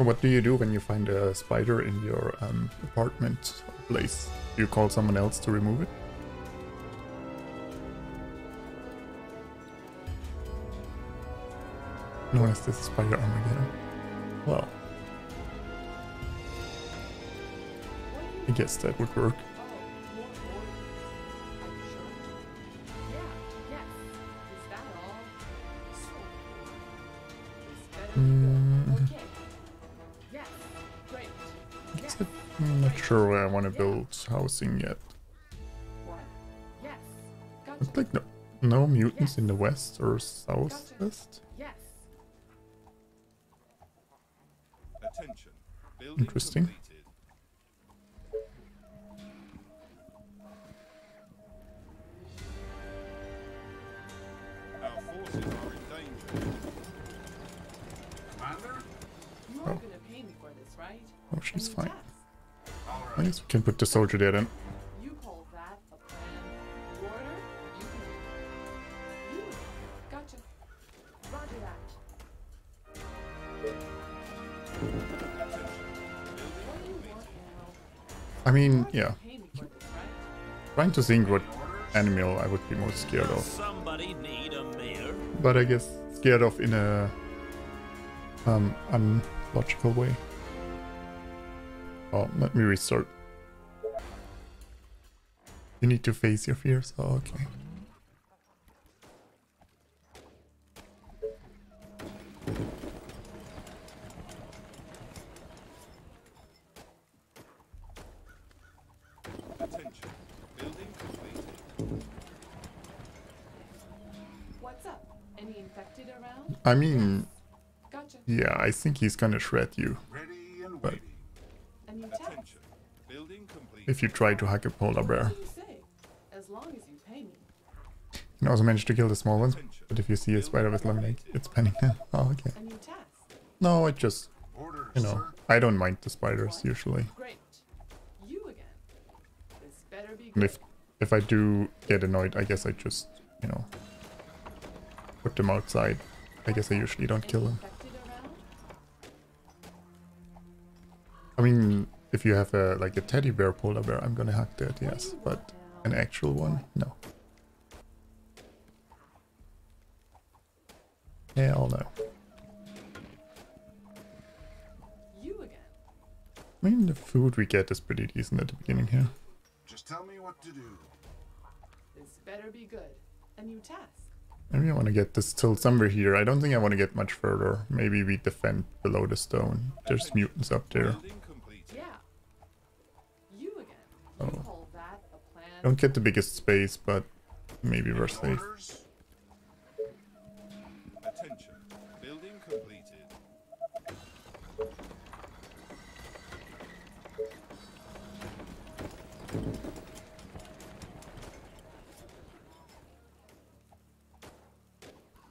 What do you do when you find a spider in your um, apartment place? Do you call someone else to remove it? No, is this spider Armageddon? Well, I guess that would work. To housing yet. Looks like no, no mutants in the west or southwest. Attention. Building Interesting. completed. Can put the soldier there then. You call that a plan? Order? You can You. Gotcha. Roger that. What do you want now? I mean, yeah, gonna pay me for this, right? trying to think what animal I would be most scared of. Need a mayor? But I guess scared of in a um unlogical way. Oh, let me restart. You need to face your fears. Oh, okay. Attention. Building completed. What's up? Any infected around? I mean, Gotcha. yeah, I think he's gonna shred you Ready and But- waiting. And you test? Attention. If you try to hack a polar bear. Also manage to kill the small ones, but if you see a spider with long legs, it's panic then. Oh, okay. And you test? No, it just, you know. I don't mind the spiders usually. Great. You again. This better be And good. if if I do get annoyed, I guess I just, you know, put them outside. I guess I usually don't kill them. I mean, if you have a like a teddy bear polar bear, I'm gonna hack that, yes. But an actual one, no. Hell no. You again. I mean, the food we get is pretty decent at the beginning here. Just tell me what to do. This better be good. A new test. Maybe I want to get this till somewhere here. I don't think I want to get much further. Maybe we defend below the stone. There's mutants up there. Yeah. You again. Oh. You call that a plan? Don't get the biggest space, but maybe we're safe.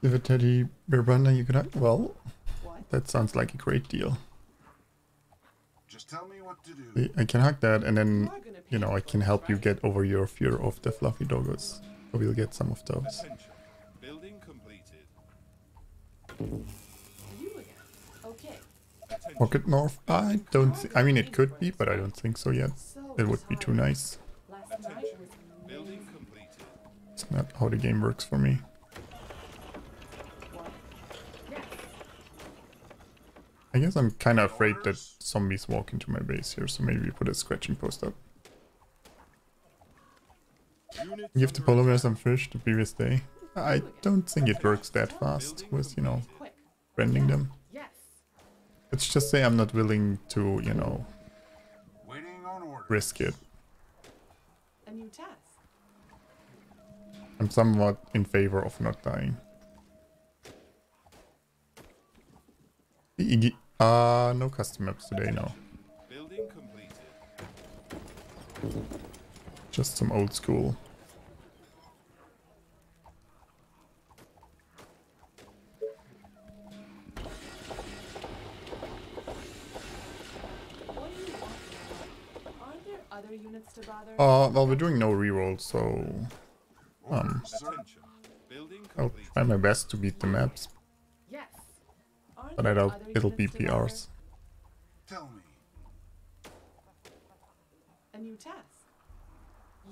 If a teddy bear bundle you could uh, have, well, What? that sounds like a great deal. Just tell me what to do. I I can hack that and then, You are gonna pay you know, I can this, help you get over your fear of the fluffy doggos. So we'll get some of those. Attention. Building completed. Okay. Attention. Pocket North? I don't thi- I mean, it could be, but I don't think so yet. It would be too nice. Last night Attention. was Building completed. It's not how the game works for me. What? Yes. I guess I'm kind of afraid that zombies walk into my base here, so maybe we put a scratching post up. Give the polar bear some fish the previous day. I don't think it works that fast with, you know, branding them. Let's just say I'm not willing to, you know, risk it. I'm somewhat in favor of not dying. Uh, no custom maps today, no. Building completed. Just some old school. What do you want? Aren't there other units to bother? Uh, well, we're doing no reroll, so Um, sir. Attention. Building I'll try my best to beat the maps, Yes. Aren't but I there doubt it'll be units to bother? PRs. Tell me. A new task.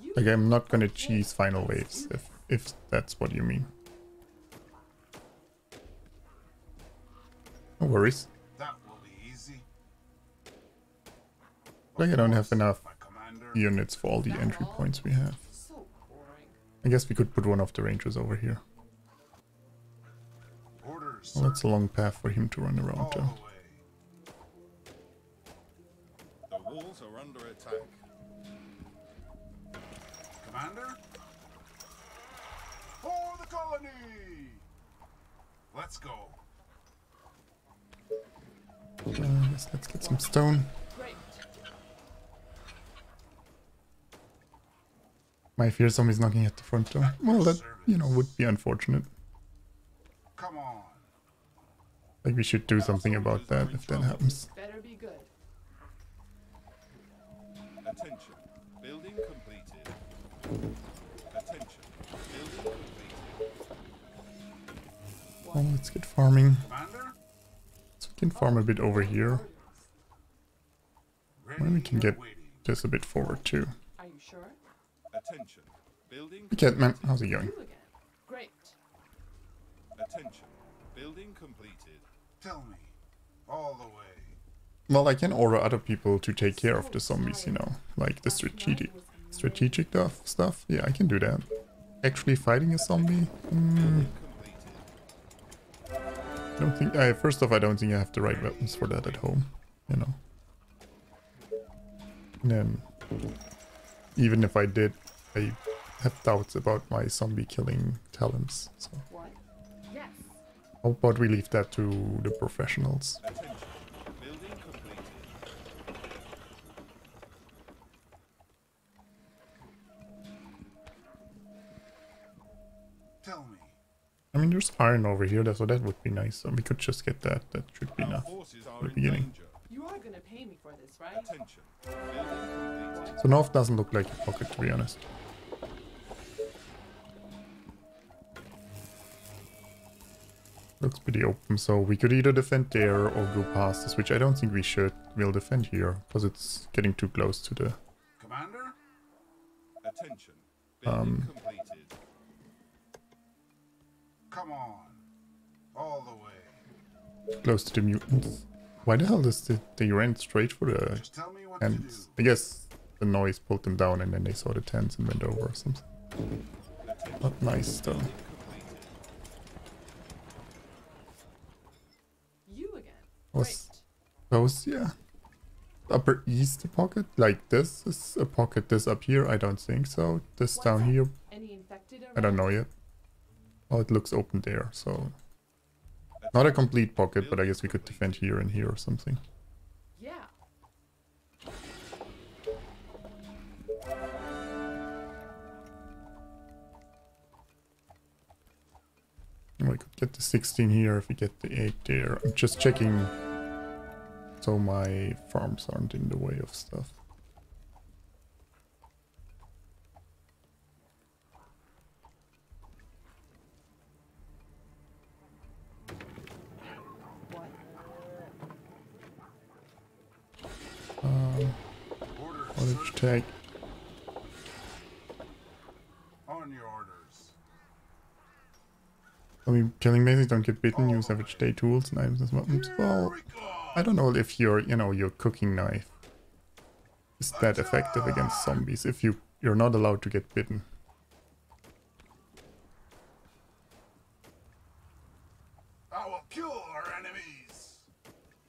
You Like I'm not gonna cheese final waves if if that's what you mean. No worries. That will be easy. Like I don't have enough units for all the entry points we have. I guess we could put one of the rangers over here. Well, that's a long path for him to run around way. The walls are under attack. Commander? For the colony! Let's go. Uh, let's get some stone. My fear zombie's knocking at the front door. Well, that, you know, would be unfortunate. Come on. Like we should do something about that if that happens. Better be good. Attention. Building completed. Attention. Building completed. Well, let's get farming. Commander? So we can farm a bit over here. Ready Well, we can get and just a bit forward too. Are you sure? Attention. Building Hey, Catman, how's it going? Great. Attention. Building completed. Tell me. All the way. Well, I can order other people to take care of the zombies, you know, like the strategic strategic stuff. Stuff. Yeah, I can do that. Actually, fighting a zombie. Hmm, I don't think. I first off, I don't think I have the right weapons for that at home. You know. And then, even if I did, I have doubts about my zombie killing talents. So What? Oh, yes. how about we leave that to the professionals? Attention. Building completed. Tell me. I mean, there's iron over here, so that would be nice. So we could just get that. That should be enough. for the beginning. You are gonna pay me for this, right? Attention. Building completed. So north doesn't look like a pocket, to be honest. Looks pretty open, so we could either defend there or go past this, which I don't think we should. We'll defend here, because it's getting too close to the... Commander? Attention. Um, completed. Come on. All the way. close to the mutants. Why the hell does the, they ran straight for the Just tell me what to tents? do. I guess the noise pulled them down and then they saw the tents and went over or something. Not nice though. Completed. You again. Was those yeah. Upper east pocket? Like this is a pocket this up here? I don't think so. This What's down up? here I don't know yet. Oh it looks open there, so not a complete pocket, but I guess we could defend here and here or something. Yeah. We could get the 16 here if we get the 8 there. I'm just checking so my farms aren't in the way of stuff. Orders. what did you take? On your orders. I mean, killing mazes don't get bitten, use average day tools knives, and as weapons. Well, Here we go. I don't know if your, you know, your cooking knife is that effective against zombies if you you're not allowed to get bitten. I will kill our enemies.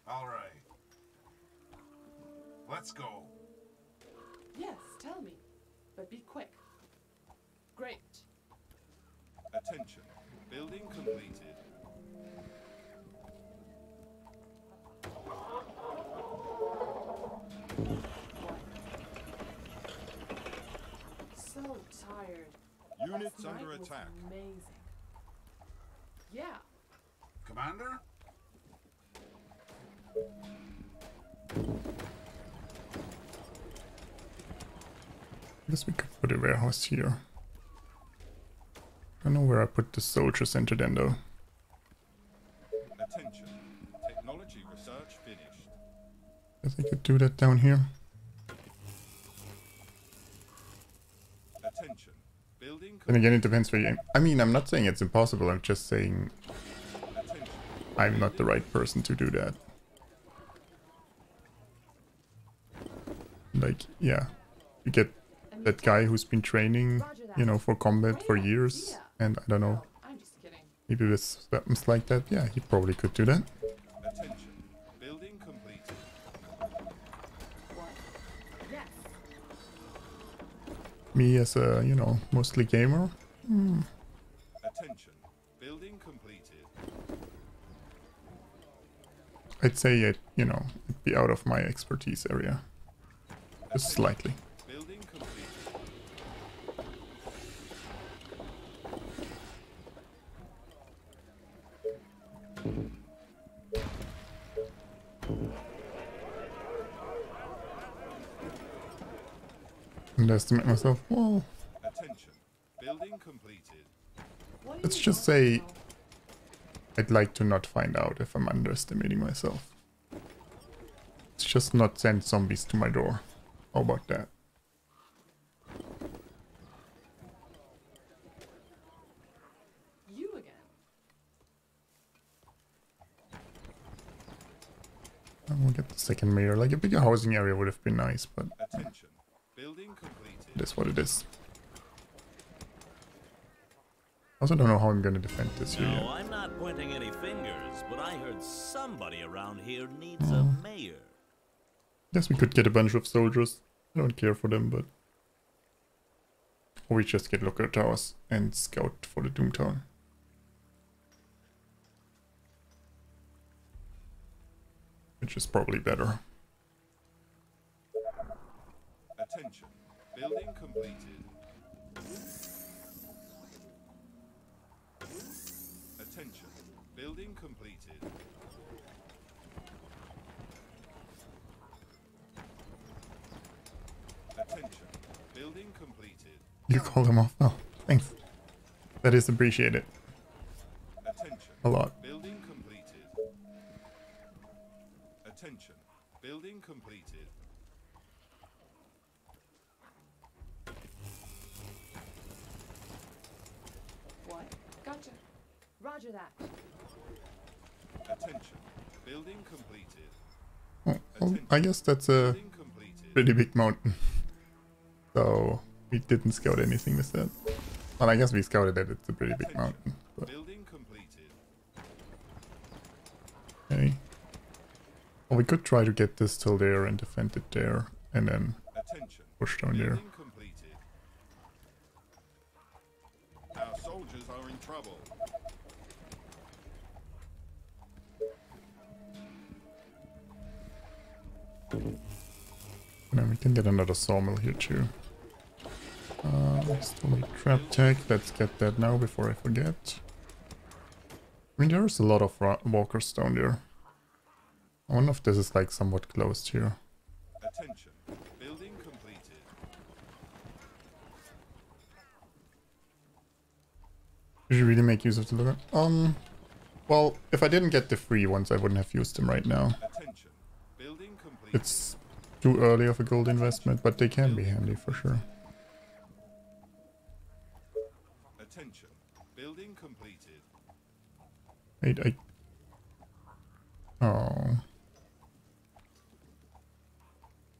All right. Let's go. Yes, tell me. But be quick. Great. Attention. Building completed. So tired. Units Last under night was attack. Amazing. Yeah. Commander? I guess we could put a warehouse here. I don't know where I put the soldier center then though. Attention. Technology research finished. Guess I could do that down here. Attention. Building Then again, it depends where you aim. I mean, I'm not saying it's impossible. I'm just saying attention. I'm not the right person to do that. Like, yeah, you get that guy who's been training, you know, for combat for years, and I don't know, I'm just kidding. maybe with weapons like that. Yeah, he probably could do that. Attention. Building completed. Yes. Me as a, you know, mostly gamer. Hmm. Attention. Building completed. I'd say it, you know, it'd be out of my expertise area. Just slightly. Underestimate myself. Well, Attention. Building completed. Let's just say? I'd like to not find out if I'm underestimating myself. Let's just not send zombies to my door. How about that? You again. And We'll get the second mayor. Like a bigger housing area would have been nice, but uh, Attention. Building it is what it is. I also don't know how I'm gonna defend this here No, yet. I'm not pointing any fingers, but I heard somebody around here needs a Hmm. mayor. Guess we could get a bunch of soldiers. I don't care for them, but... Or we just get lookout towers and scout for the doom Doomtown. Which is probably better. Attention. Building completed. Attention. Building completed. Attention. Building completed. You call them off? Oh, thanks. That is appreciated. Attention. A lot. Building completed. Attention. Building completed. What? Gotcha. Roger that. Attention. Building completed. Oh, well, I guess that's a pretty big mountain. So, we didn't scout anything with that. Well, I guess we scouted that it's a pretty big mountain. But, Building completed. okay. Well, we could try to get this till there and defend it there. And then Attention. push down there. And we can get another sawmill here too. Uh, still need trap tech. Let's get that now before I forget. I mean, there's a lot of walkers down there. I wonder if this is like somewhat closed here. Attention. Building completed. Did you really make use of the lookout? Um, well, if I didn't get the free ones, I wouldn't have used them right now. Attention. Building completed. It's too early of a gold investment, but they can be handy for sure. Attention. Building completed. Wait, I... Oh.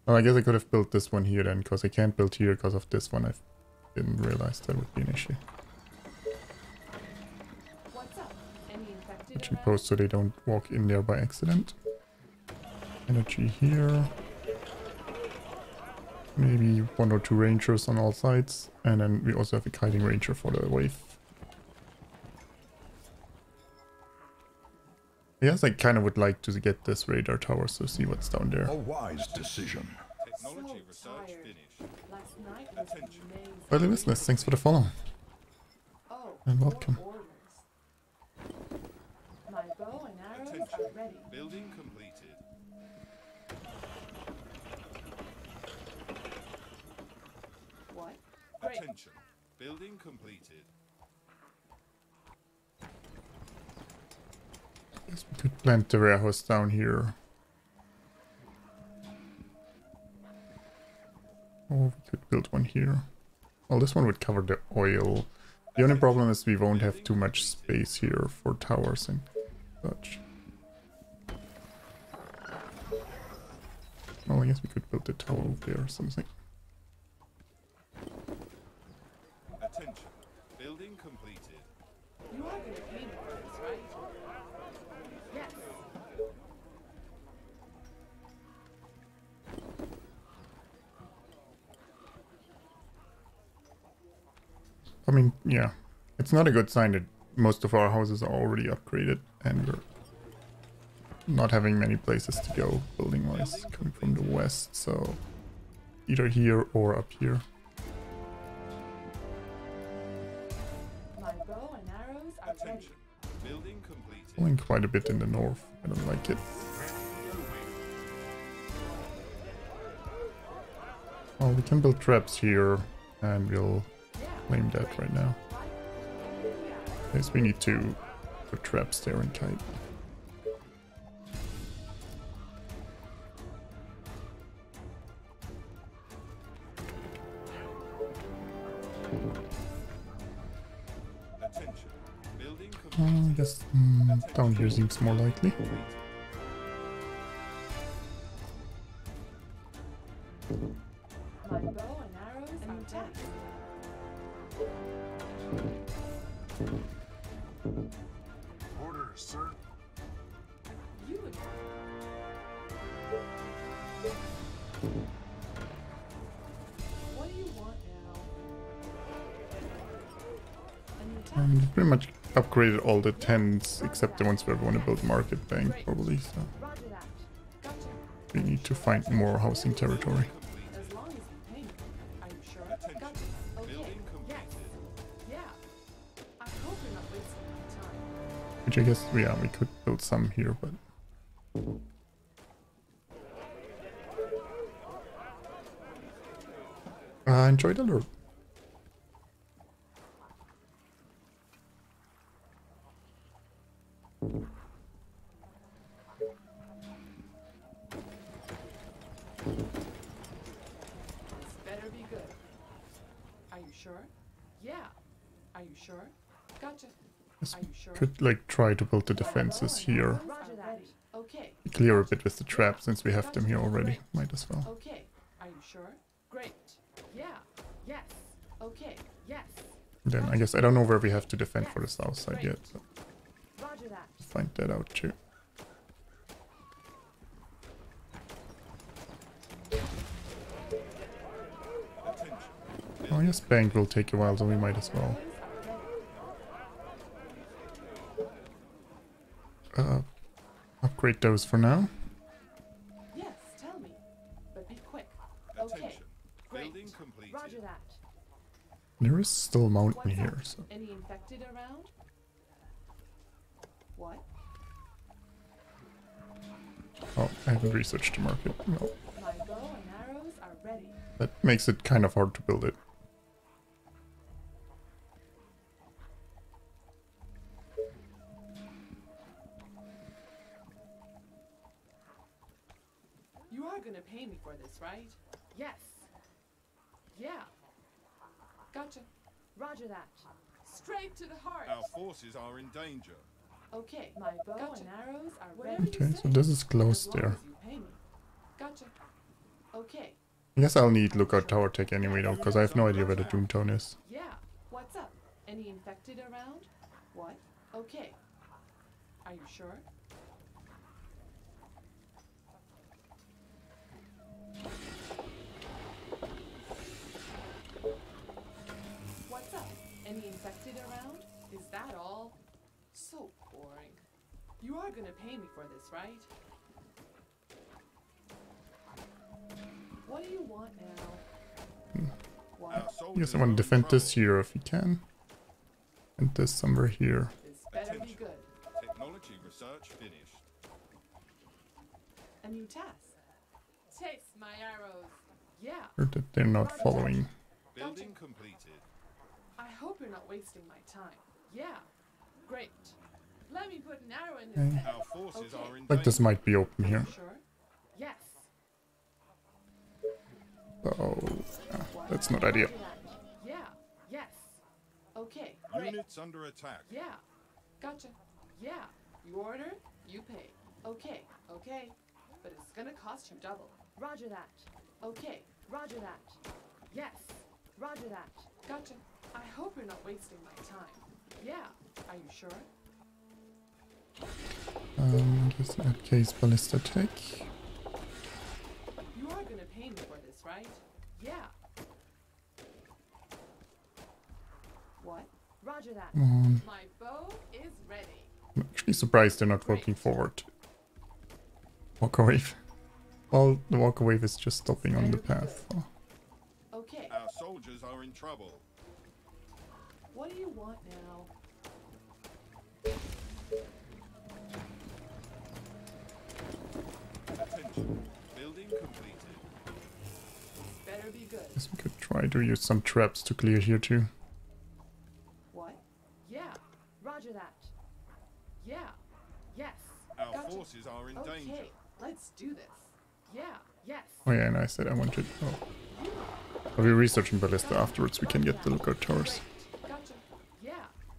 Oh, I guess I could have built this one here then, because I can't build here because of this one. I didn't realize that would be an issue. What's up? Any infected? Which around? imposed so they don't walk in there by accident. Energy here. Maybe one or two rangers on all sides. And then we also have a kiting ranger for the wave. Yes, I kind of would like to get this radar tower to see what's down there. A wise decision. Technology So research finished. Last night was Attention. amazing. Early business, thanks for the follow. Oh, And welcome. My bow and arrows are ready. Building completed. What? Great. Attention. Building completed. Guess we could plant the warehouse down here. Oh, we could build one here. Well, this one would cover the oil. The only problem is we won't have too much space here for towers and such. Well, I guess we could build a tower over there or something. Attention. Building completed. You are gonna pay me for this, right? Yes. I mean, yeah, it's not a good sign that most of our houses are already upgraded and we're not having many places to go building wise coming from the west, so either here or up here. Pulling quite a bit in the north. I don't like it. Well, we can build traps here and we'll claim that right now. Yes, we need to put traps there. I guess mm, down here seems more likely. Upgraded all the tents except the ones where we want to build market bank probably, so we need to find more housing territory. Which I guess, yeah, we could build some here, but... Uh, enjoy the lure. Try to build the defenses here. Roger that. Okay. Clear a bit with the trap since we have them here already. Might as well. Okay. Are you sure? Great. Yeah. Yes. Okay. Yes. Then I guess I don't know where we have to defend for the south side yet. So find that out too. Oh, yes, bank will take a while, so we might as well. Uh, upgrade those for now. Yes. Tell me. But be quick. Okay. Great. Building completed. Roger that. There is still a mountain What's here, so Any infected around? What? oh, I haven't researched the market. No, My bow and arrows are ready. that makes it kind of hard to build it. Our are in danger. Okay, my bow and arrows are ready. Okay, so this is close there. as you pay me. Gotcha. Okay. I guess I'll need lookout tower tech anyway though, because I have no idea where the Doomtown is. Yeah. What's up? Any infected around? What? Okay. Are you sure? You are gonna pay me for this, right? What do you want now? Hmm. What? Our I soldiers guess I want to defend this here if we can. And this somewhere here. This better be good. Technology research finished. A new task. Taste my arrows. Yeah. Or that they're not following. Building completed. I hope you're not wasting my time. Yeah. Great. Like this might be open here. Sure? Yes. Oh, that's not ideal. Yeah. Yes. Okay. Great. Units under attack. Yeah. Gotcha. Yeah. You order, you pay. Okay. Okay. But it's gonna cost you double. Roger that. Okay. Roger that. Yes. Roger that. Gotcha. I hope you're not wasting my time. Yeah. Are you sure? Um, just in that case, ballista tech. You are gonna pay me for this, right? Yeah. What? Roger that. Come on. My bow is ready. I'm actually surprised they're not working forward. Walker wave. Well, the walker wave is just stopping on the path. Oh, Okay. Our soldiers are in trouble. What do you want now? Guess we could try to use some traps to clear here too. What? Yeah. Roger that. Yeah. Yes. Our Gotcha. forces are in danger. Okay. Let's do this. Yeah. Yes. Oh yeah, and I said I wanted. Oh, I'll be researching ballista afterwards. We can get the lookout towers. Great. Gotcha. Yeah.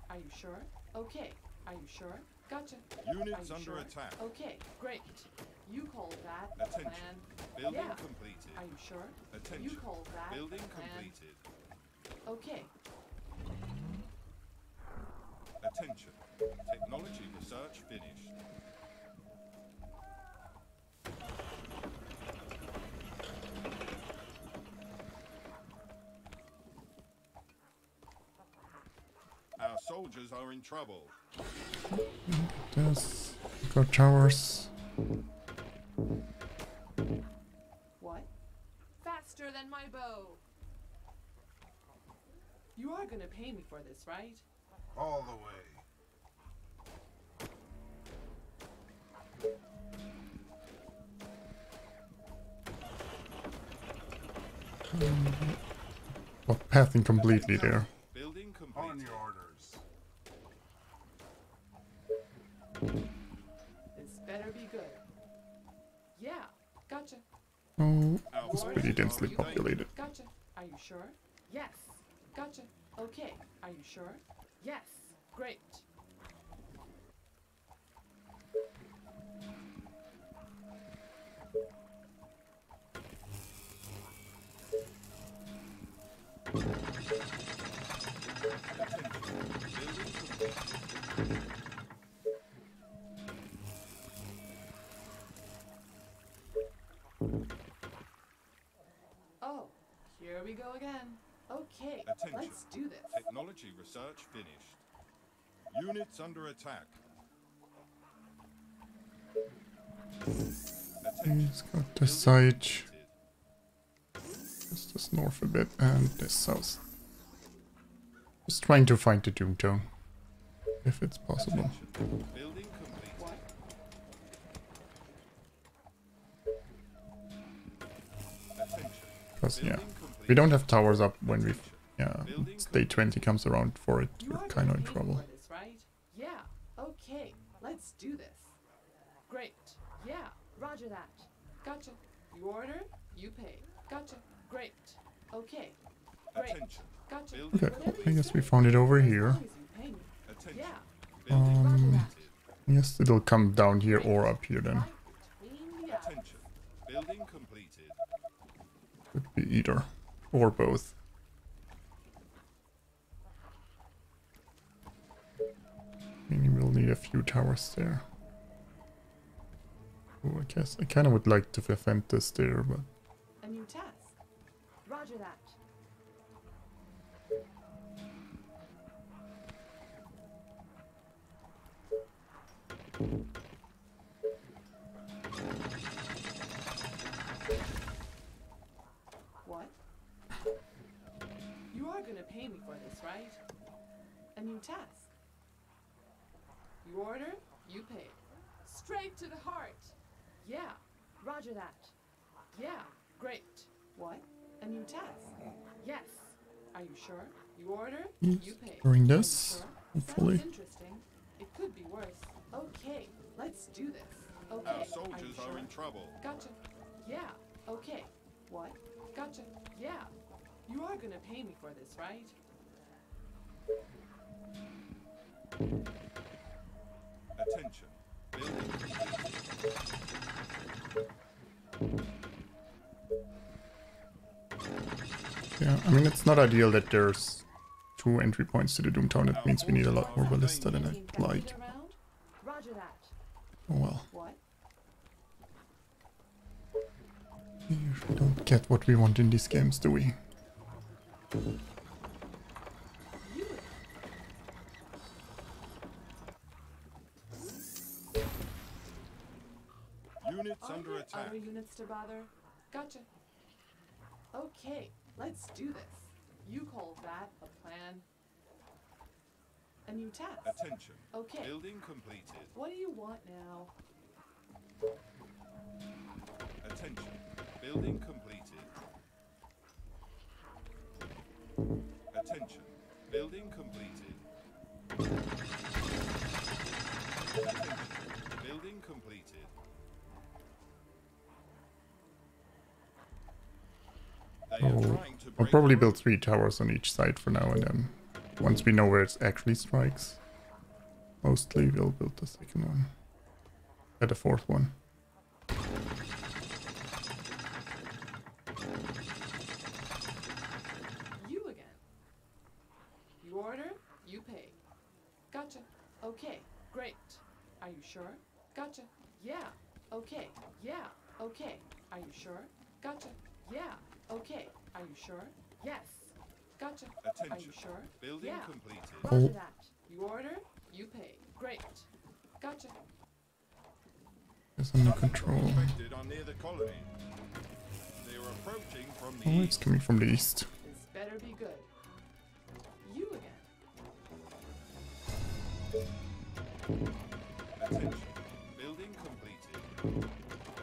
Are you sure? Okay. Are you sure? Gotcha. Are Units you under sure? attack. Okay. Great. You called that a Attention. plan. Building Yeah. completed. Are you sure? Attention. You called that Building plan. completed. Okay. Attention. Technology research finished. Our soldiers are in trouble. This lookout towers. What? Faster than my bow. You are gonna pay me for this, right? All the way. Well, pathing completely there. Oh, it's pretty densely populated. Gotcha. Are you sure? Yes. Gotcha. Okay. Are you sure? Yes. Great. Here we go again. Okay, Attention. let's do this. Technology research finished. Units under attack. Attention. Let's go this side. Completed. Just this north a bit and this south. Just trying to find the Doomtown. If it's possible. Attention. Building completed. What? Attention. Because, yeah. Building completed. We don't have towers up when we... Attention. Yeah, Building day 20 comes around for it, we're kind of in gonna pay me trouble. This, right? Yeah. Okay. Let's do this. Great. Yeah. Roger that. Gotcha. You order, you pay. Gotcha. Great. Okay. Great. Attention. Gotcha. Okay, Whatever I guess we found it over here. long as you pay me. Attention. Yeah. Building Roger Um. Yes, it'll come down here or up here then. Right between the eyes. Attention. Building completed. Could be either. Or both. Meaning we'll need a few towers there. Oh, I guess I kind of would like to defend this there, but A new task. Roger that. You are gonna pay me for this, right? A new task. You order, you pay. Straight to the heart. Yeah, roger that. Yeah, great. What? A new task? Yes. Are you sure? You order, you pay. during Are you this, sure? hopefully. Sounds interesting. It could be worse. Okay, let's do this. Okay. Our are soldiers are sure? in trouble. Gotcha. Yeah. Okay. What? Gotcha. Yeah. You are gonna pay me for this, right? Attention. Yeah, I mean, it's not ideal that there's two entry points to the Doomtown. That means we need a lot more ballista than Thinking I'd like. Roger that. Oh well. What? We usually don't get what we want in these games, do we? You Are under attack. other units to bother? Gotcha. Okay, let's do this. You call that a plan? A new task. Attention. Okay. Building completed. What do you want now? Attention. Building completed. Attention. Building completed. They are Oh, I'll probably build three towers on each side for now, and then once we know where it actually strikes, mostly we'll build the second one. Uh, the fourth one. You again. You order, you pay. Gotcha. Okay, great. Are you sure? Gotcha. Yeah. Okay. Yeah. Okay. Are you sure? Gotcha. Yeah. Okay. Are you sure? Yes. Gotcha. Are you sure? Building Yeah. completed. Roger Oh. that. You order, you pay. Great. Gotcha. It's under control. Expected are near the colony. They are approaching from the Oh, it's coming from the east. This better be good. You again. Attention. Building completed.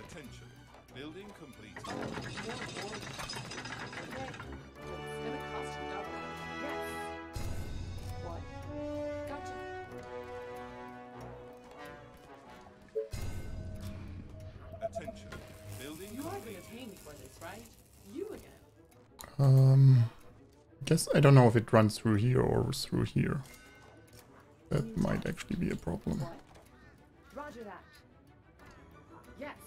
Attention. Building completed. Guess I don't know if it runs through here or through here. That might actually be a problem. Roger that. Yes.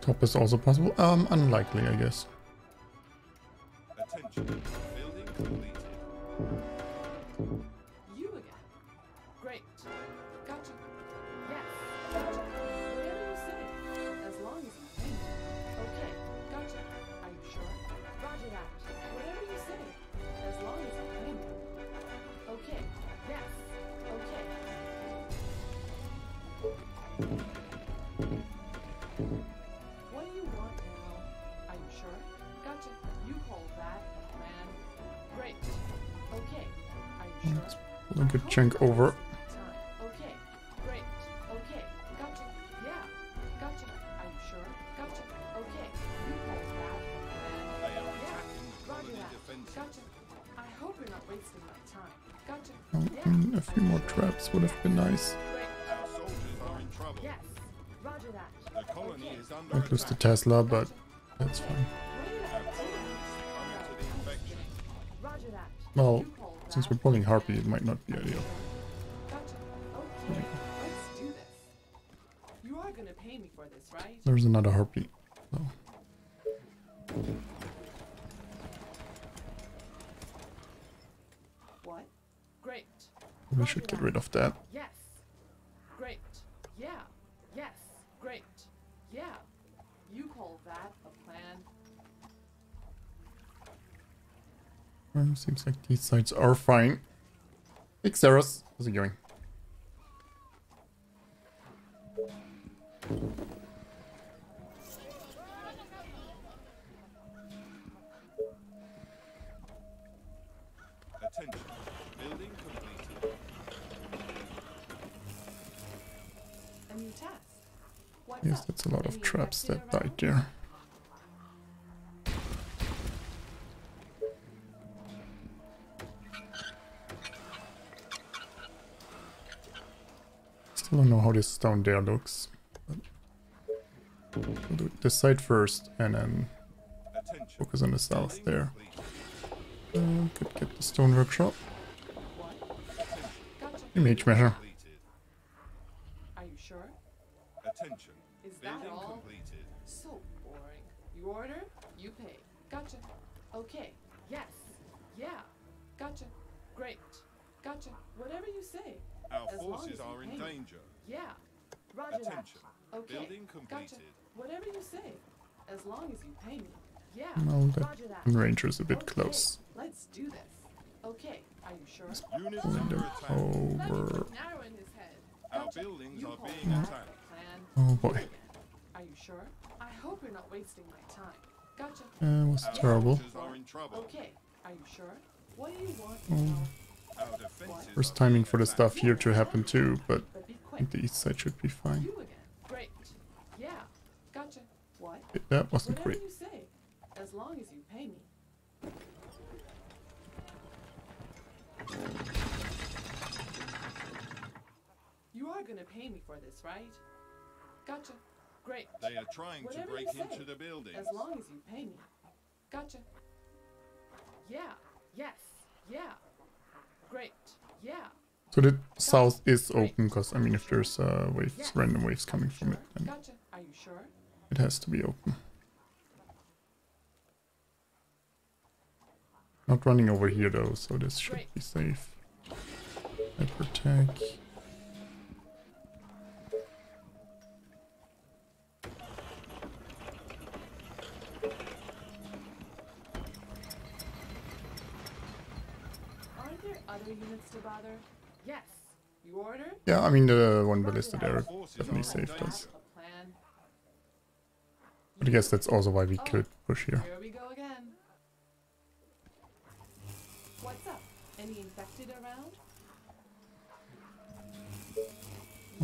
Top is also possible. Um, unlikely, I guess. Chunk over. Okay. Great. Okay. Gotcha. Yeah. Gotcha. Are you sure? Gotcha. Okay. You call that a They plan? are Yeah. Roger that. Gotcha. I hope you're not wasting my time. Gotcha. Oh, Yeah. A few more traps would have been nice. Great. Our soldiers are in trouble. Yes. Roger that. The colony Okay. is under I close the attack. Tesla, but pulling Harpy, it might not be ideal. Gotcha. Okay. Let's do this. You are gonna pay me for this, right? There's another Harpy. These sides are fine. Xeros. How's it going? This stone there looks. We'll do this side first and then focus on the south there. Uh, could get the stone workshop. Image measure. That. ranger's a bit Okay, close. Let's do this. Okay. Are you sure? Units Pulling under them attack. Let me over. put an arrow in his head. Our buildings are being attacked. Plan. Oh boy. Are you sure? I hope you're not wasting my time. Gotcha. Uh, that was Our terrible. soldiers are in trouble. Okay. Are you sure? What do you want Oh. now? Our defenses First are timing being for the stuff here to happen too, but But I think the east side should be fine. You again. Great. Yeah. Gotcha. What? That wasn't Whatever great. say. As long as you pay me. You are gonna pay me for this, right? Gotcha. Great. They are trying to Whatever break you say. into the buildings. As long as you pay me. Gotcha. Yeah. Yes. Yeah. Great. Yeah. So the south is open because I mean if there's uh, waves, random waves coming from it, then Gotcha. Are you sure? it has to be open. Not running over here though, so this should Great. be safe. Hyper tech. Aren't there other units to bother? Yes. You order? Yeah, I mean the one Roger ballista there definitely are in saved us. But I guess that's also why we Oh, could push here.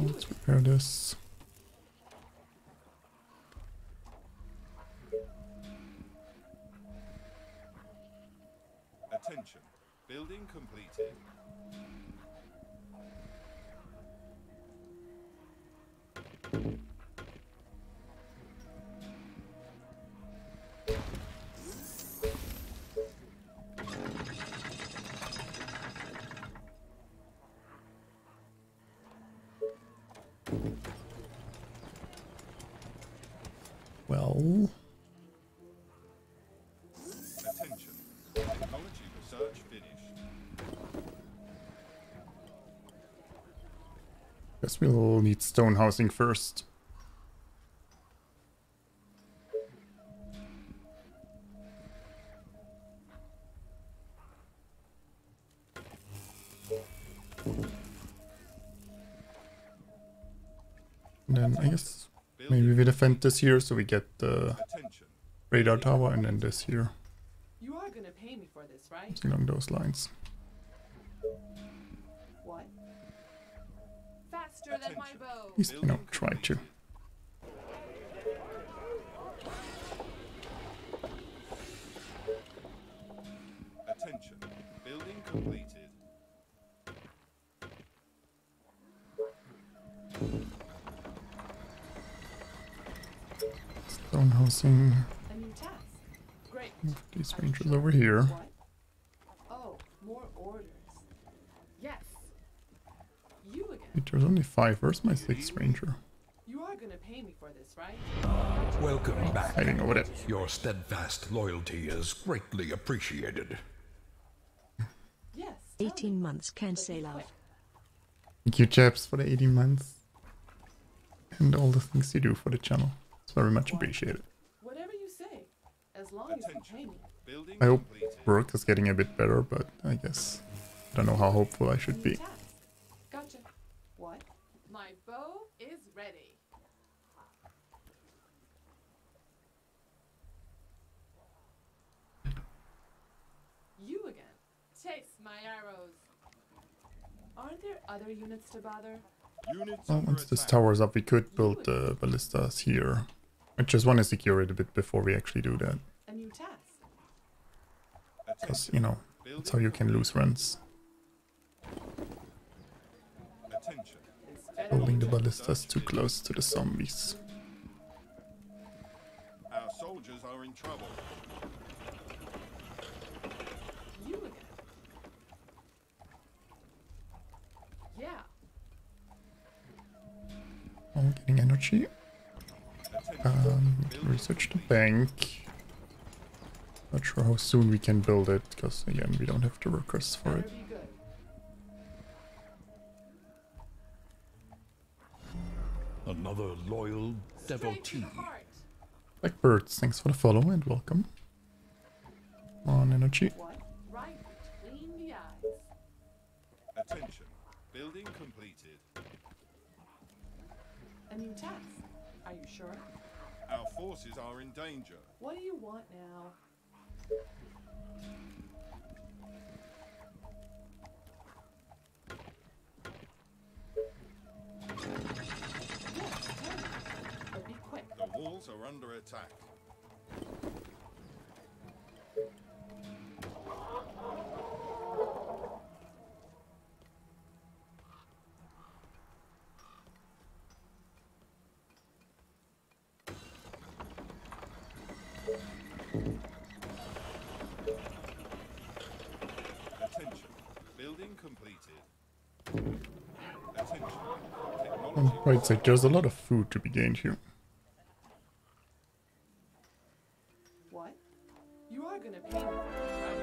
Let's repair this. Attention. Building completed. Well, we'll need stone housing first. And then I guess maybe we defend this here so we get the radar tower and then this here, You are gonna pay me for this, right? along those lines. At least, you know, Building try to. Attention. Building completed. Stone housing. A new task. Great. Move these Are rangers over here. What? Oh, more orders. Yes. You again. Wait, there's only five. Where's my sixth ranger? You are gonna pay me for this, right? Welcome back. Hiding over there. Your steadfast loyalty is greatly appreciated. Yes. 18 months can But say love. Thank you, chaps, for the 18 months. And all the things you do for the channel. It's very much appreciated. Whatever you say, as long as you pay Attention. me. Building I hope work is getting a bit better, but I guess I don't know how hopeful I should new be. task. Gotcha. What? My bow is ready. You again. Chase my arrows. Aren't there other units to bother? Units Well, once this attack. tower's up, we could build the ballistas here. I just want to secure it a bit before we actually do that. A new task. Because, you know, that's how you can lose runs. Attention. Building the ballistas too close to the zombies. Our soldiers are in trouble. You again. Yeah. Getting energy. Um, research the bank. Not sure how soon we can build it, because again, we don't have the workers for it. Another loyal devotee. the heart. Blackbirds, thanks for the follow and welcome. Come on, energy. What? Right between the eyes. Attention. Building completed. A new task. Are you sure? Our forces are in danger. What do you want now? Yes, tell. But be quick. The walls are under attack. Right so there's a lot of food to be gained here. What? You are gonna pay me for this, right?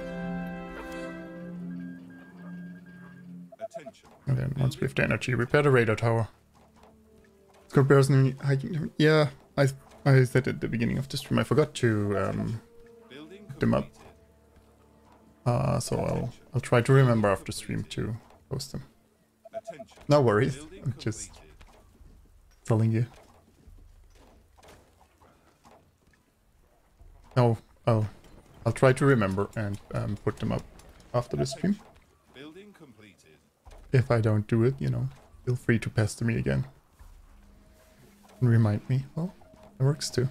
Attention. And then once we have the energy, repair the radar tower. Scout person hiking. Yeah, I I said at the beginning of the stream. I forgot to um, them up. completed. uh so I'll I'll try to remember after stream to post them. No worries. I'm just completed. Telling you. No, I'll I'll try to remember and um, put them up after the stream. Building completed. If I don't do it, you know, feel free to pester me again. And remind me. Well, it works too.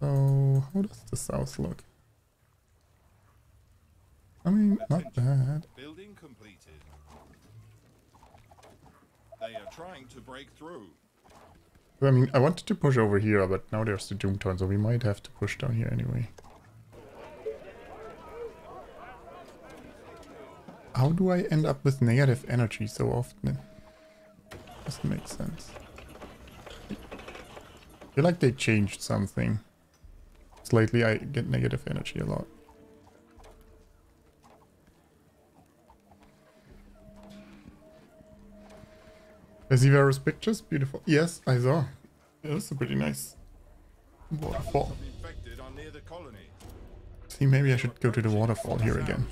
So, how does the south look? I mean, not bad. Building completed. They are trying to break through. I mean, I wanted to push over here, but now there's the Doomtown, so we might have to push down here anyway. How do I end up with negative energy so often? Doesn't make sense. I feel like they changed something. lately I get negative energy a lot. I see Vera's pictures. Beautiful. Yes, I saw. It was a pretty nice waterfall. See, maybe I should go to the waterfall here again.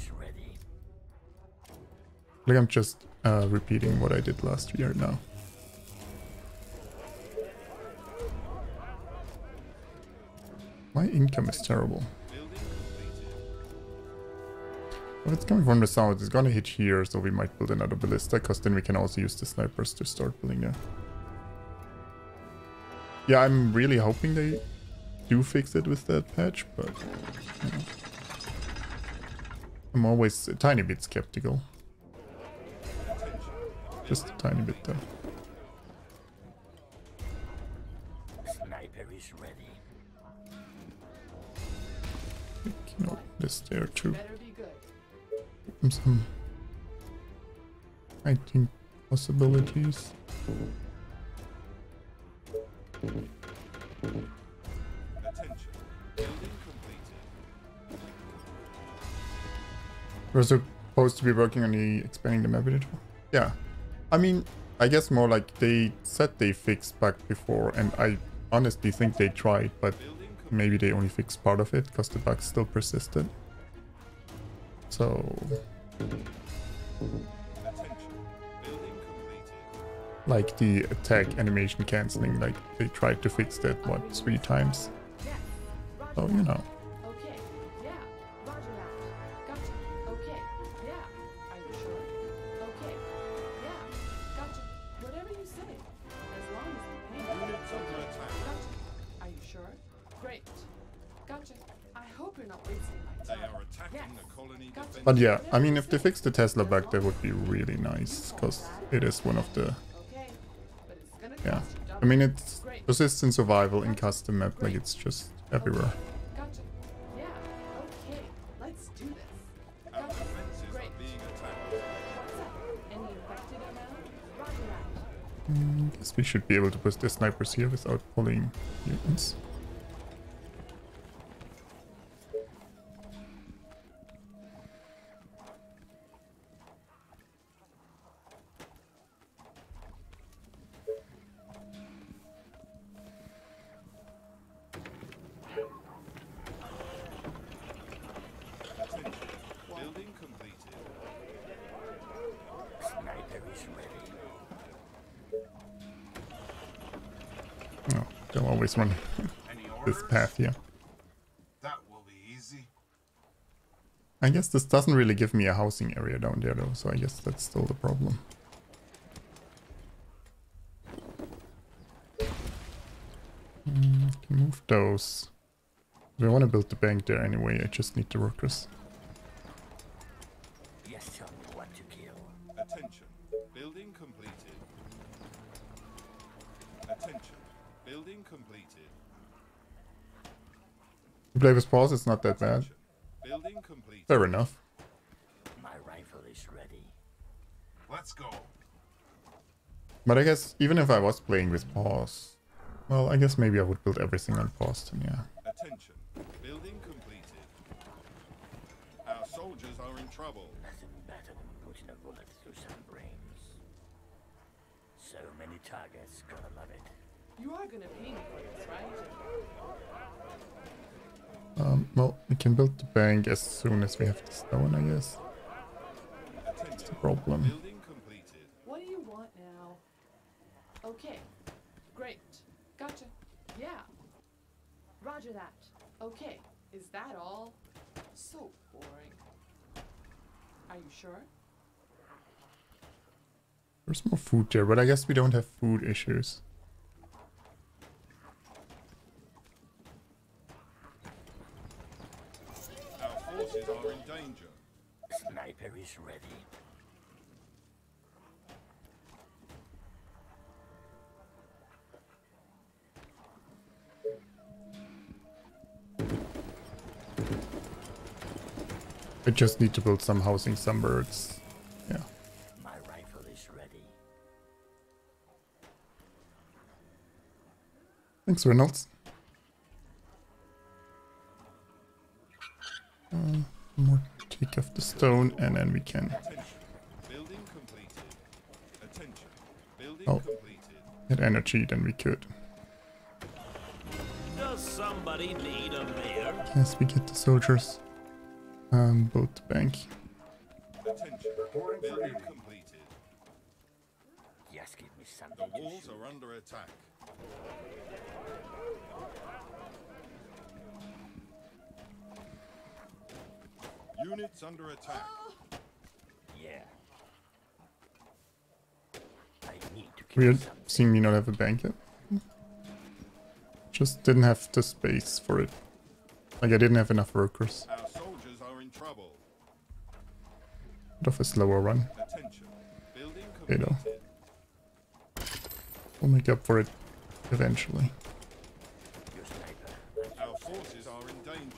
Like I'm just uh, repeating what I did last year now. My income is terrible. If it's coming from the south, it's gonna hit here, so we might build another ballista, because then we can also use the snipers to start building there. Yeah, I'm really hoping they do fix it with that patch, but... you know. I'm always a tiny bit skeptical. Just a tiny bit, though. Sniper is ready. You know, this there too. Good. Some fighting possibilities. Attention. Building completed. We're supposed to be working on the expanding the map editor. Yeah. I mean, I guess more like they said they fixed bug before, and I honestly think they tried, but maybe they only fixed part of it because the bug still persisted. So, Attention. Building completed. Like the attack animation canceling, like they tried to fix that, what, three times? So, you know. But yeah, I mean, if they fix the Tesla bug, that would be really nice, because it is one of the... Yeah. I mean, it's persistent survival in custom map, like it's just everywhere. Roger that. Guess we should be able to push the snipers here without pulling mutants. Run Any this path here. I guess this doesn't really give me a housing area down there though, so I guess that's still the problem. Hmm, can move those. We want to build the bank there anyway, I just need the workers. Play with pause, it's not that bad. Building completed. Fair enough. My rifle is ready. Let's go. But I guess even if I was playing with pause, well, I guess maybe I would build everything on pause then, yeah. Attention. Building completed. Our soldiers are in trouble. Nothing better than putting a bullet through some brains. So many targets, gonna love it. You are gonna pay me for this, right? Um, well, we can build the bank as soon as we have the stone, I guess. Attention. The problem. What do you want now? Okay. Great. Gotcha. Yeah. Roger that. Okay. Is that all? So boring. Are you sure? There's more food there, but I guess we don't have food issues. Our forces are in danger. Is ready. I just need to build some housing somewhere. It's yeah. My rifle is ready. Thanks, Reynolds. Uh, more take off the stone, and then we can Building completed. Attention. Building Oh. completed. get energy. Then we could. Does somebody need a mayor? Yes, we get the soldiers. Um, build the bank. Attention. Building completed. Just give me The something to walls are under attack. Units under attack. Yeah. I need to Weird, something. seeing me not have a bank yet. Just didn't have the space for it. Like I didn't have enough workers. Our soldiers are in trouble. Bit of a slower run. Attention. Building Okay, though. We'll make up for it eventually. Your sniper. Our forces are in danger.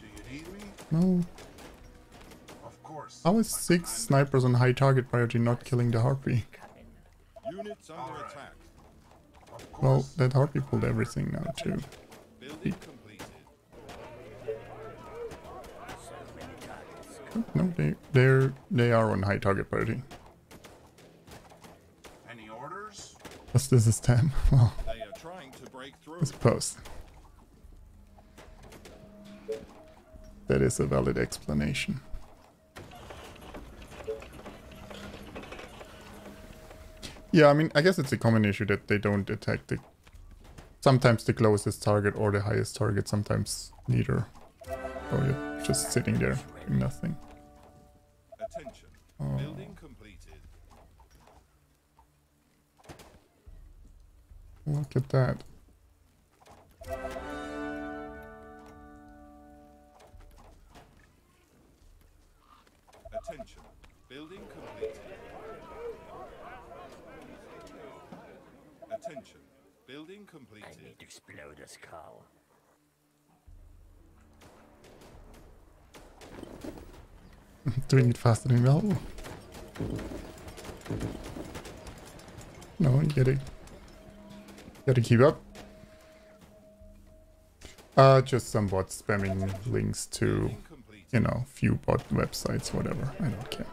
Do you need me? No. Of course. How is six snipers on high target priority not killing the harpy? Units under attack. Well, that harpy pulled everything now too. Building completed. No, they they're they are on high target priority. Any orders? Plus this is ten. Well, They are trying to break through. Suppose. That is a valid explanation. Yeah, I mean, I guess it's a common issue that they don't attack the... Sometimes the closest target or the highest target, sometimes neither. Oh, you're just sitting there doing nothing. Attention. Oh. Building completed. Look at that. To explode. Doing it faster than well. No, you gotta, gotta keep up. Uh, just some bots spamming links to, you know, few bot websites, whatever. I don't care.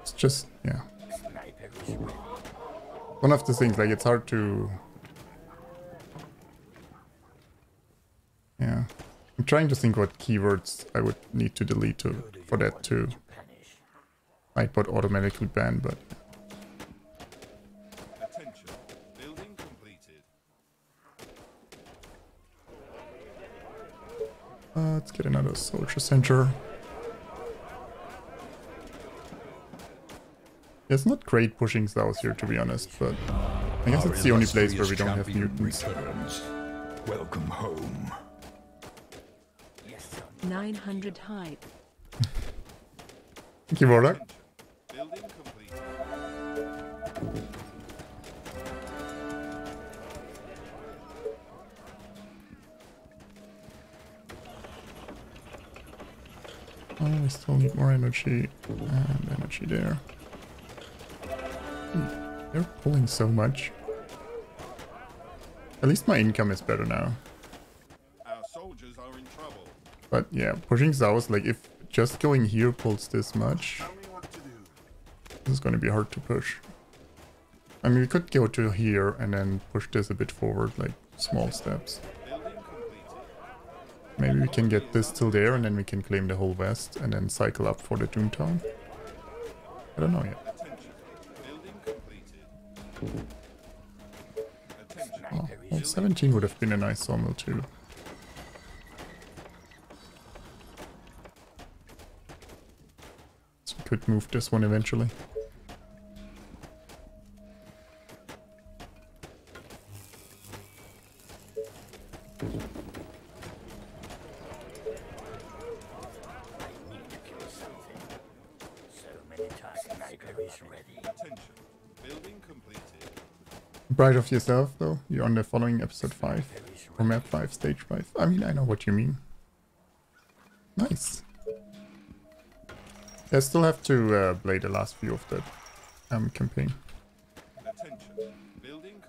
It's just, yeah. Sniper is ready. One of the things, like, it's hard to... Yeah. I'm trying to think what keywords I would need to delete to, for that to? Nightbot automatically ban, but uh, let's get another soldier center. It's not great pushing south here, to be honest, but I guess Our it's the only place where we don't have mutants. Returns. Welcome home. Yes, son. 900 hype. Thank you, Warlock. Attention. Oh, we still need more energy and energy there. Hmm, They're pulling so much. At least my income is better now. Our soldiers are in trouble. But yeah, pushing south, like if just going here pulls this much, this is going to be hard to push. I mean, we could go to here and then push this a bit forward, like small steps. Maybe we can get this till there and then we can claim the whole west and then cycle up for the Doomtown. I don't know yet. Oh, well, 17 would have been a nice sawmill too. So we could move this one eventually. Pride of yourself though, you're on the following episode 5. Sniper is Or map 5, stage 5. I mean, I know what you mean. I still have to uh, play the last few of that um, campaign.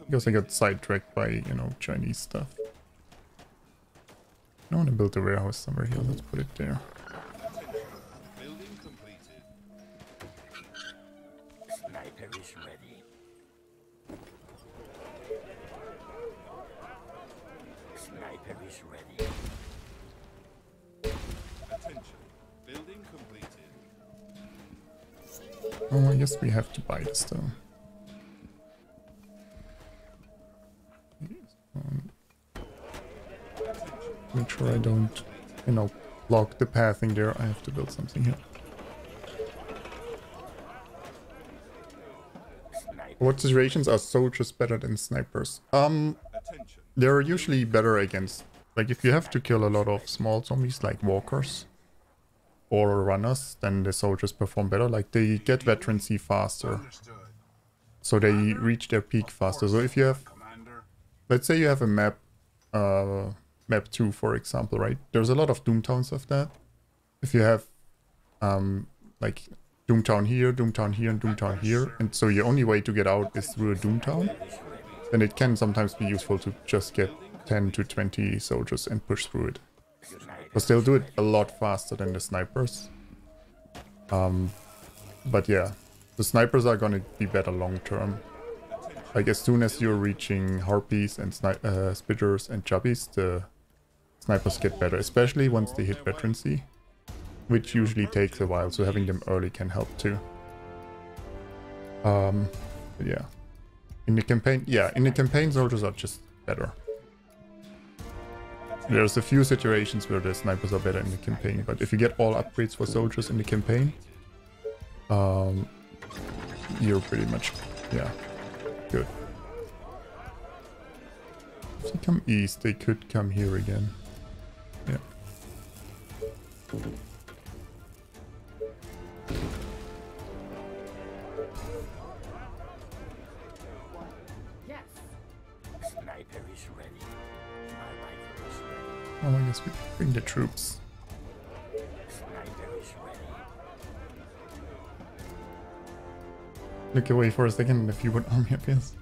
Because I got sidetracked by, you know, Chinese stuff. I want to build a warehouse somewhere here. Let's put it there. Have to buy this though. Um, make sure I don't, you know, block the path in there. I have to build something here. What situations are soldiers better than snipers? Um, they're usually better against, like if you have to kill a lot of small zombies like walkers or runners, then the soldiers perform better. Like they get veterancy faster, so they reach their peak faster. So if you have let's say you have a map uh map 2 for example right there's a lot of doomtowns of that if you have um like doomtown here doomtown here and doomtown here and so your only way to get out is through a doomtown then it can sometimes be useful to just get 10 to 20 soldiers and push through it because they'll do it a lot faster than the snipers um but yeah the snipers are gonna be better long term like as soon as you're reaching harpies and uh, spitters and chubbies, the snipers get better, especially once they hit veterancy, which usually takes a while. So having them early can help too. Um, yeah, in the campaign, yeah, in the campaign, soldiers are just better. There's a few situations where the snipers are better in the campaign, but if you get all upgrades for soldiers in the campaign, um, you're pretty much, yeah, Good. If they come east, they could come here again. Yeah. Well, I guess we bring the troops. Look away for a second if you what army appears.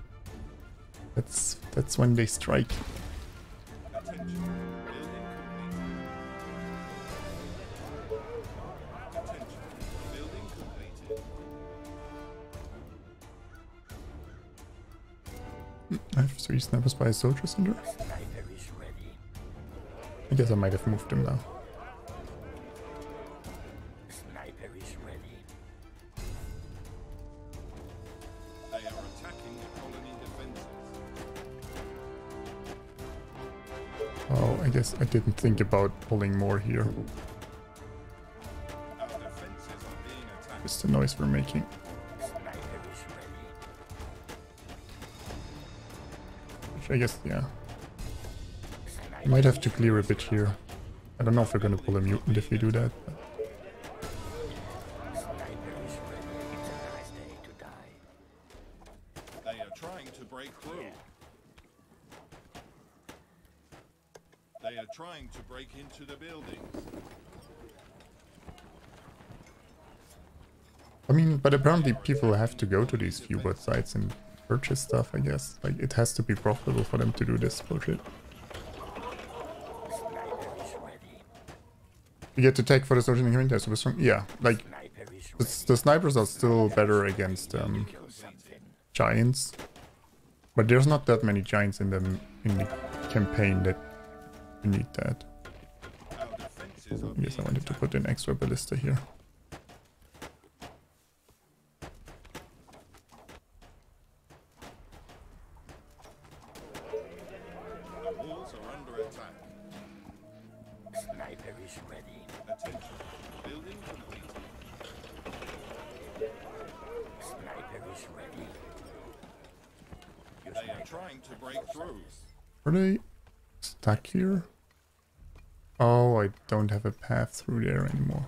That's that's when they strike. Completed. I have three snipers by a soldier center. Sniper is ready. I guess I might have moved him now. Sniper is ready. They are attacking the colony defenses. Oh, I guess I didn't think about pulling more here. Our defenses are being attacked. Just the noise we're making. Sniper is ready. Which I guess, yeah. Might have to clear a bit here. I don't know if we're gonna pull a mutant if we do that. But Sniper is ready. It's a nice day to die. They are trying to break through. They are trying to break into the buildings. I mean, but apparently people have to go to these viewbot sites and purchase stuff, I guess. Like, it has to be profitable for them to do this bullshit. Sniper is ready. You get to take for the social super strong. Yeah, like, the, the snipers are still better against um, giants. But there's not that many giants in the, in the campaign that you need that. Yes, I wanted to put an extra ballista here. The walls are under attack. Sniper is ready. Attention. Building completed. Sniper is ready. Your They are sniper trying to break through. Are they stuck here? Oh, I don't have a path through there anymore.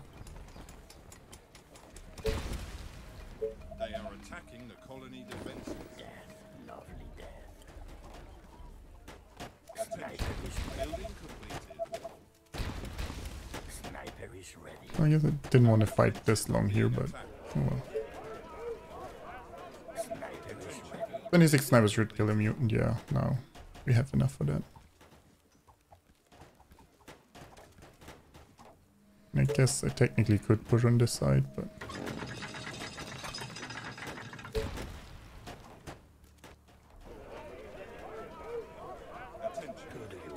They are attacking the colony defenses. death. Lovely death. Attention. Building completed. Sniper is ready. I guess I didn't want to fight this long here, but oh well. Sniper is ready. 26 snipers should kill a mutant, yeah, now we have enough for that. Guess I technically could push on this side, but Attention.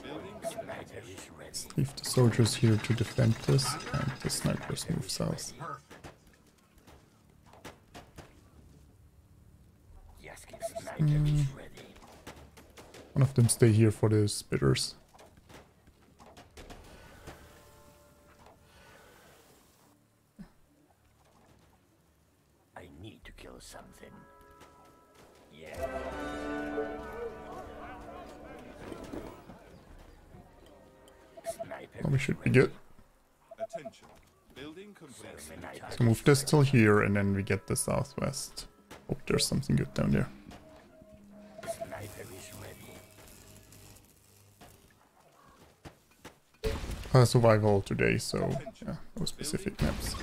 Building Sniper is ready. leave the soldiers here to defend this, and the snipers move south. Perfect. Yaski sniper is mm. ready. One of them stay here for the spitters. Move this till here, and then we get the southwest. Hope there's something good down there. Uh, survival today, so yeah, no specific maps.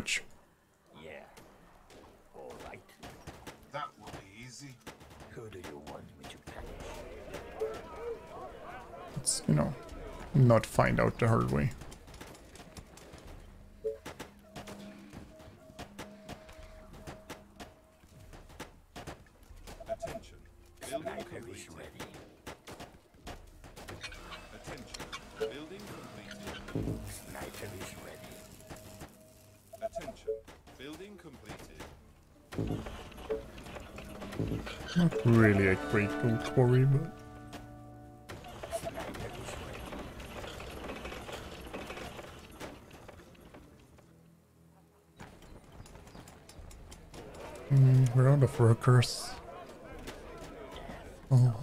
Much. Yeah. All right. That will be easy. Who do you want me to punish? Let's, you know, not find out the hard way. Don't worry. Mm, we're out of workers. Oh.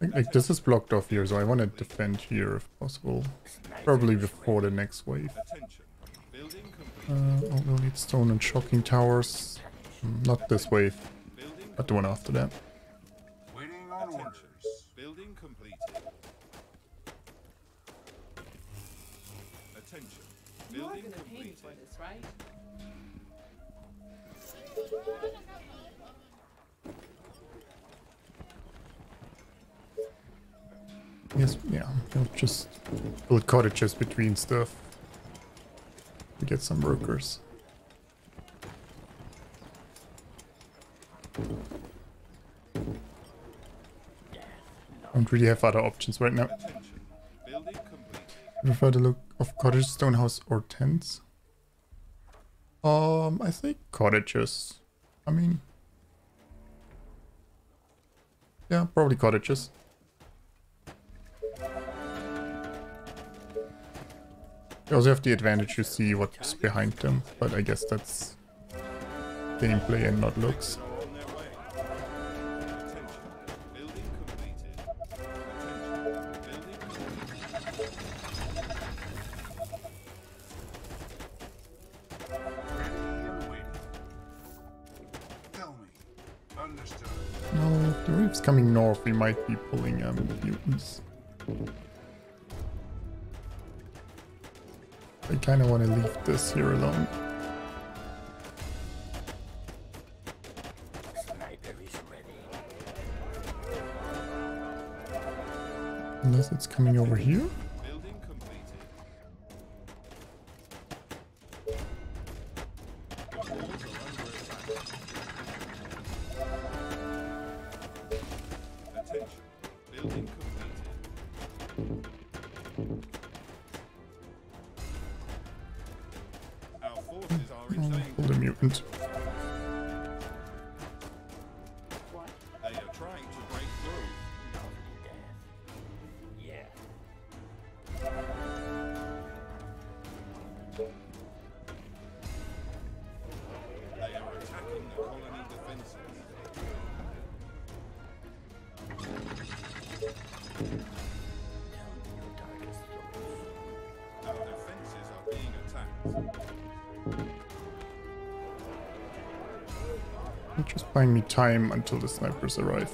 Like, this is blocked off here, so I want to defend here if possible. Probably before the next wave. Uh, oh, we'll need stone and shocking towers. Hmm, not this wave but the one after that. Waiting on Attention. orders. Building completed. Attention. You're Building gonna pay me completed. for this, right? Yes, yeah, we'll just build cottages between stuff to get some workers. Don't really have other options right now. You prefer the look of cottage, stone house, or tents? Um, I think cottages. I mean, yeah, probably cottages. You also have the advantage to see what's behind them, but I guess that's gameplay and not looks. Coming north, we might be pulling um, mutants. I kind of want to leave this here alone. Sniper is ready. Unless it's coming over here. Just buying me time until the snipers arrive.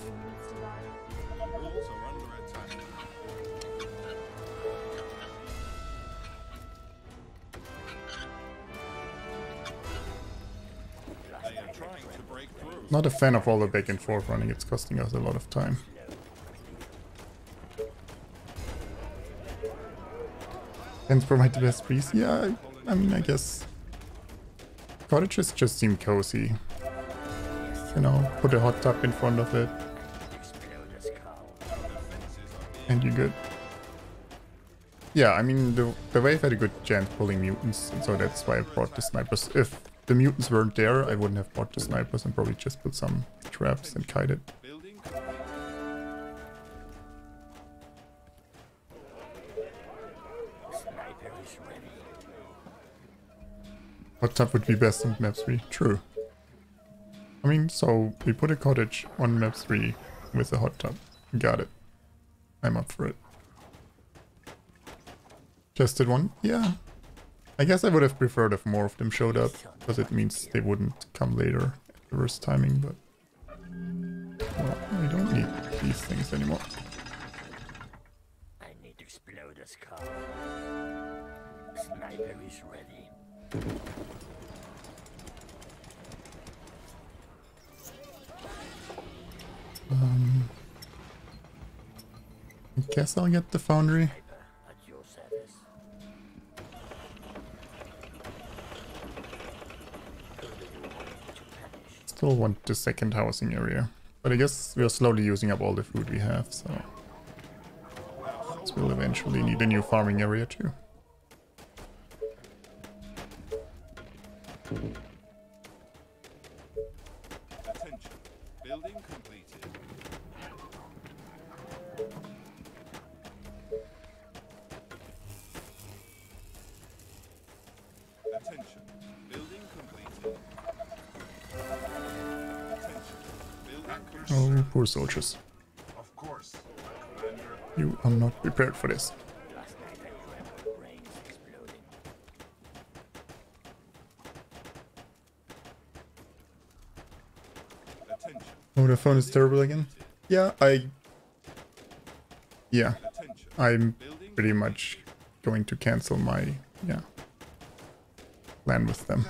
Not a fan of all the back and forth running, it's costing us a lot of time. Tents provide the best breeze. Yeah, I mean, I guess cottages just seem cozy. You know, put a hot tub in front of it, and you good. Yeah, I mean, the, the wave had a good chance pulling mutants, so that's why I brought the snipers. If the mutants weren't there, I wouldn't have brought the snipers and probably just put some traps and kite it. Hot tub would be best on map 3. True. I mean, so we put a cottage on map 3 with a hot tub. Got it. I'm up for it. Did one? Yeah. I guess I would have preferred if more of them showed up, because it means they wouldn't come later at the worst timing, but... Well, we don't need these things anymore. I need to explode this car. Sniper is ready. Guess I'll get the foundry. Still want the second housing area. But I guess we are slowly using up all the food we have, so... We'll eventually need a new farming area too. Poor soldiers. Of course, You are not prepared for this. Oh, the phone is terrible again. Yeah, I... Yeah, I'm pretty much going to cancel my, yeah, plan with them.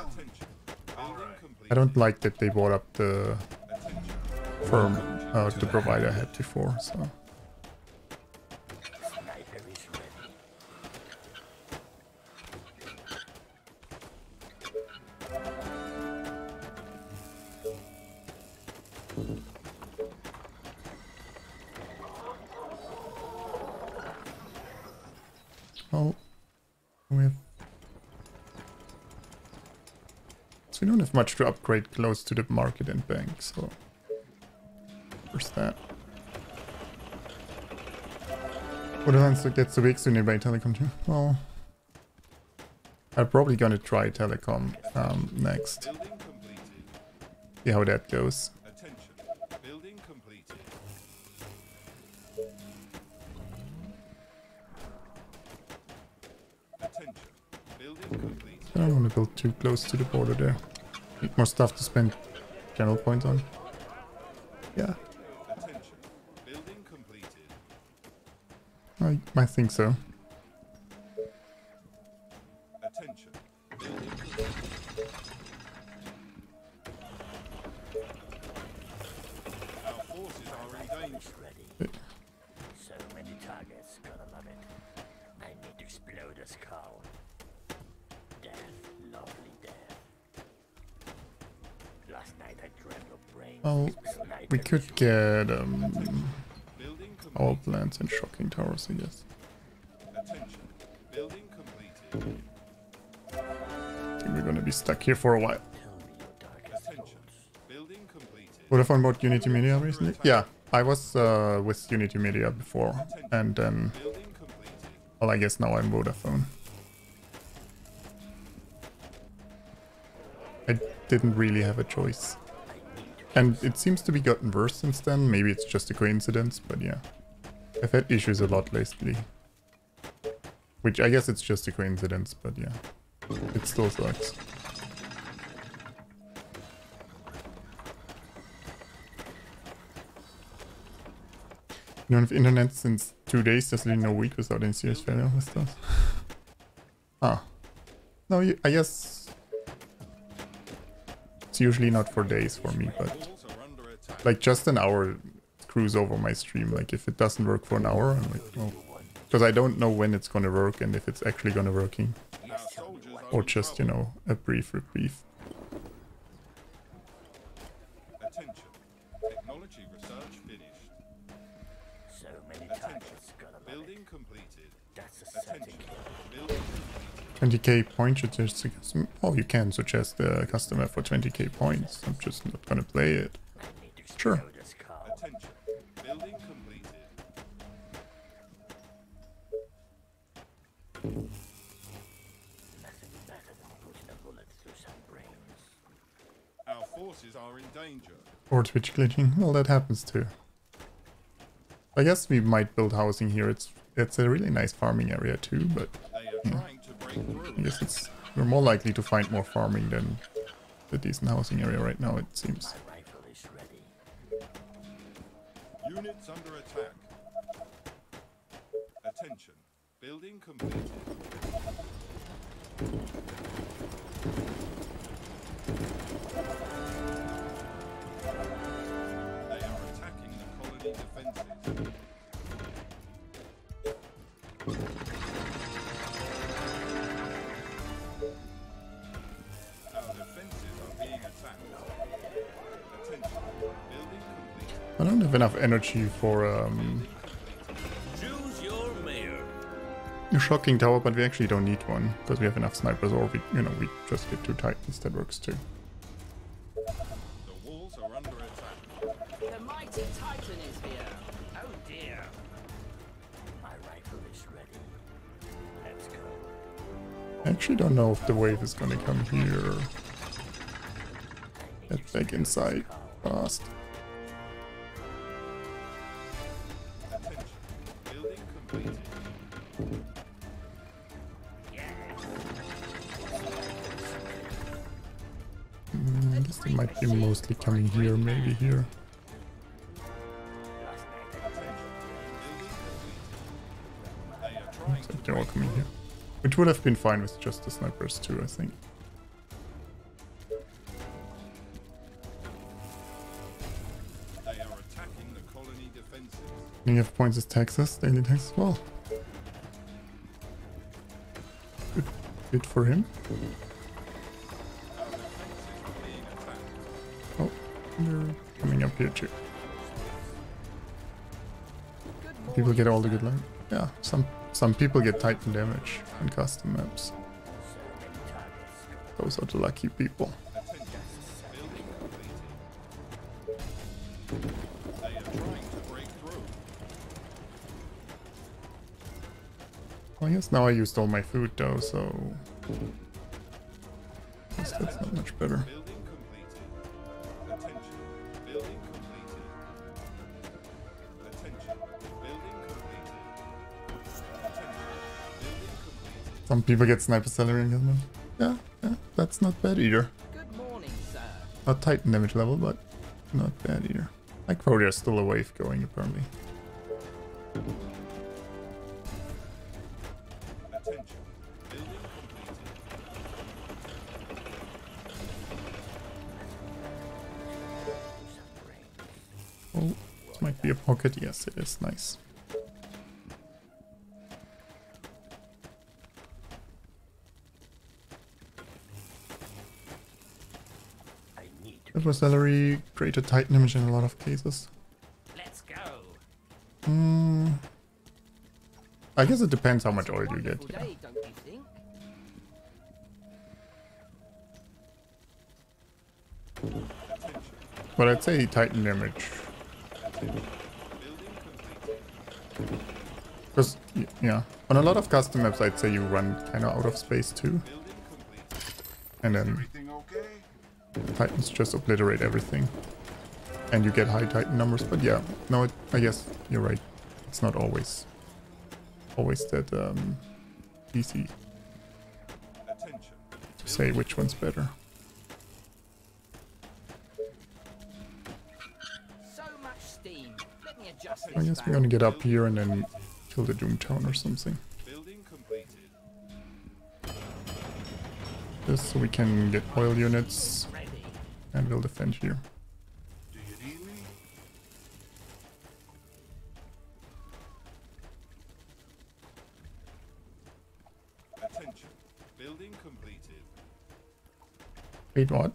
I don't like that they bought up the Firm, uh, the provider I had before, so... We have... So we don't have much to upgrade close to the market and bank, so... That? What else gets the weak soon nearby Telekom too? Well... I'm probably gonna try Telekom um, next. See how that goes. I don't want to build too close to the border there. Need more stuff to spend general points on. Yeah, I, I think so. Attention. Our forces are in danger. Ready. So many targets, gotta love it. I need to explode this cow. Death, lovely death. Last night I dreamt of brains. Well, we could get um, Building our complete. Plants and shocking towers, I guess. Attention. Building completed. Think we're gonna be stuck here for a while. Attention. thoughts. Vodafone bought Unitymedia recently? Yeah, I was uh, with Unitymedia before, and then, well, I guess now I'm Vodafone. I didn't really have a choice. And it seems to be gotten worse since then. Maybe it's just a coincidence, but yeah. I've had issues a lot lately. Which I guess it's just a coincidence, but yeah. It still sucks. You don't have internet since two days, there's really no week without any serious failure with stuff. ah. No, I guess... It's usually not for days for me, but... Like just an hour screws over my stream. Like if it doesn't work for an hour, I'm like, oh. Because I don't know when it's gonna work and if it's actually gonna working. Our Or just, you know, a brief reprieve. Attention. Technology research finished. So many Attention. gotta. Building completed. That's a certain Attention. kill. Building completed. 20k point suggest a custom. Oh, you can suggest a customer for 20k points. I'm just not gonna play it. I need to Sure. Or Twitch glitching. Well, that happens too. I guess we might build housing here. It's it's a really nice farming area too, but They are hmm. trying to break I guess it's we're more likely to find more farming than the decent housing area right now. It seems. My rifle is ready. Units under attack. Attention. Building completed. I don't have enough energy for um, Choose your mayor. a shocking tower, but we actually don't need one because we have enough snipers, or we, you know, we just get two titans. That works too. actually don't know if the wave is gonna come here. Get back inside fast. Mm, I guess they might be mostly coming here, maybe here. Which would have been fine with just the snipers too, I think. They are attacking the colony defenses. You have points as Texas, daily tax as well. Good, good for him. Our defenses are being attacked. Oh, they're coming up here too. People get all the good sir. line. Yeah, some some people get Titan damage on custom maps. Those are the lucky people. I guess now I used all my food though, so that's not much better. Some people get sniper salary in Gizmo. Yeah, yeah, that's not bad either. Good morning, sir. Not Titan damage level, but not bad either. Like there's still a wave going apparently. Oh, this might be a pocket. Yes, it is. Nice. Silver salary, greater Titan damage in a lot of cases. Let's go. Hmm. I guess it depends how much oil you get. Yeah. day, don't you think? But I'd say Titan damage. Because, yeah, on a lot of custom maps, I'd say you run kind of out of space too. And then? Titans just obliterate everything. And you get high Titan numbers. But yeah, no, it, I guess you're right. It's not always always that um, easy to say which one's better. So much steam. Let me adjust I guess we're gonna get up here and then kill the Doomtown or something. Building completed. Just so we can get oil units Ready. And we'll defend here. Do you need me? Attention. Building completed. Wait, what?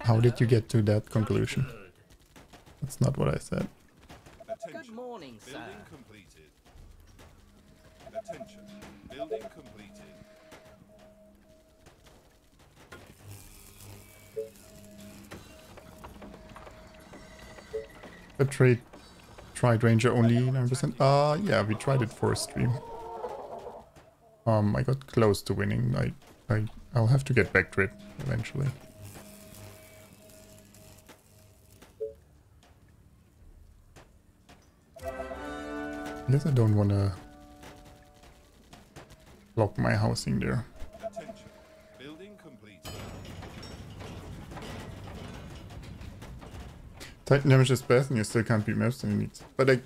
How did you get to that conclusion? That's not what I said. The trade tried Ranger only 9%. Uh yeah, we tried it for a stream. Um I got close to winning. I I I'll have to get back to it eventually. I guess I don't wanna lock my housing there. Titan damage is best and you still can't beat and you but I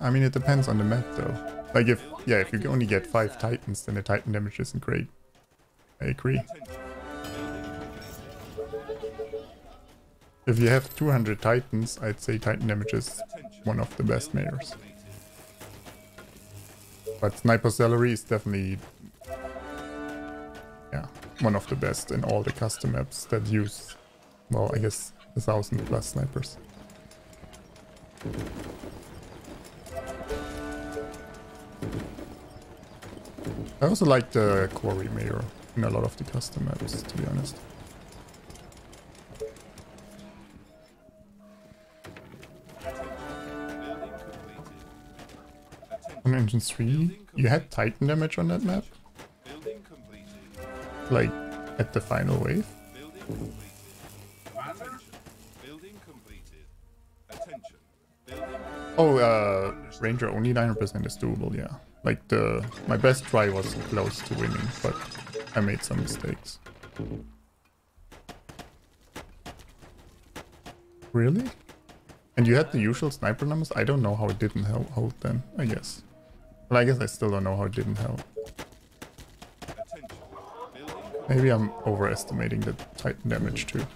I mean it depends on the map though. Like if yeah, if you only get five titans then the titan damage isn't great. I agree. If you have 200 titans, I'd say titan damage is one of the best mayors. But sniper salary is definitely yeah, one of the best in all the custom maps that use well, I guess a thousand plus snipers. I also like the quarry mayor in a lot of the custom maps, to be honest. On Engine 3, you had Titan damage on that map, like at the final wave. Oh, uh, Ranger only 900% is doable, yeah. Like the my best try was close to winning, but I made some mistakes. Really? And you had the usual sniper numbers? I don't know how it didn't help hold then, I guess. Well, I guess I still don't know how it didn't help. Maybe I'm overestimating the Titan damage too.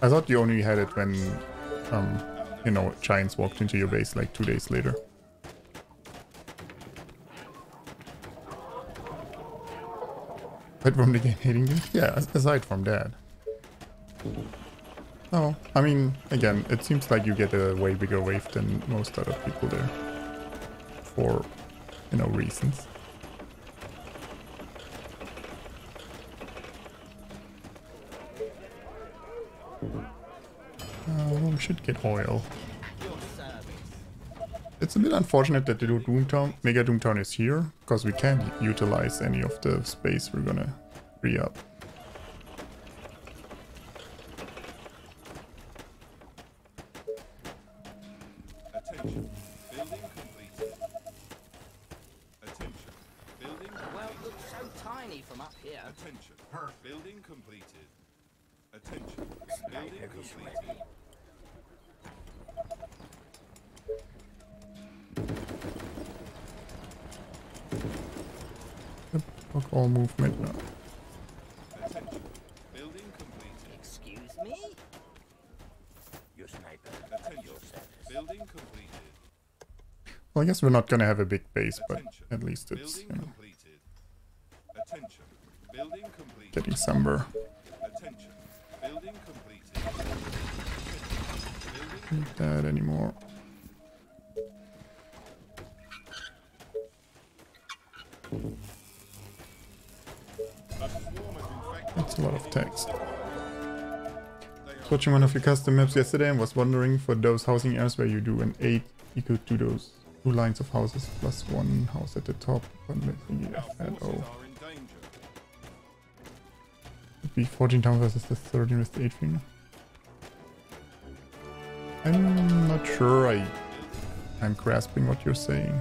I thought you only had it when, um, you know, giants walked into your base like two days later. But from the game hating you? Yeah, aside from that. Oh, I mean, again, it seems like you get a way bigger wave than most other people there. For, you know, reasons. Should get oil. It's a bit unfortunate that the Doomtown, Mega Doomtown is here, because we can't utilize any of the space we're gonna free up. Attention. Building completed. Attention. Building Well, all movement now. Building completed. Excuse me? Your sniper. Attention. Your service. Building completed. Well, I guess we're not gonna have a big base, but Attention. at least it's, you know, completed. Attention. Building completed. getting somewhere. Attention. Building completed. Need that anymore. Watching one of your custom maps yesterday and was wondering for those housing areas where you do an 8 equal to those two lines of houses plus one house at the top. But maybe our at forces oh. are in danger. It'd be 14 town versus the 13 with the 8 finger. I'm not sure I I'm grasping what you're saying,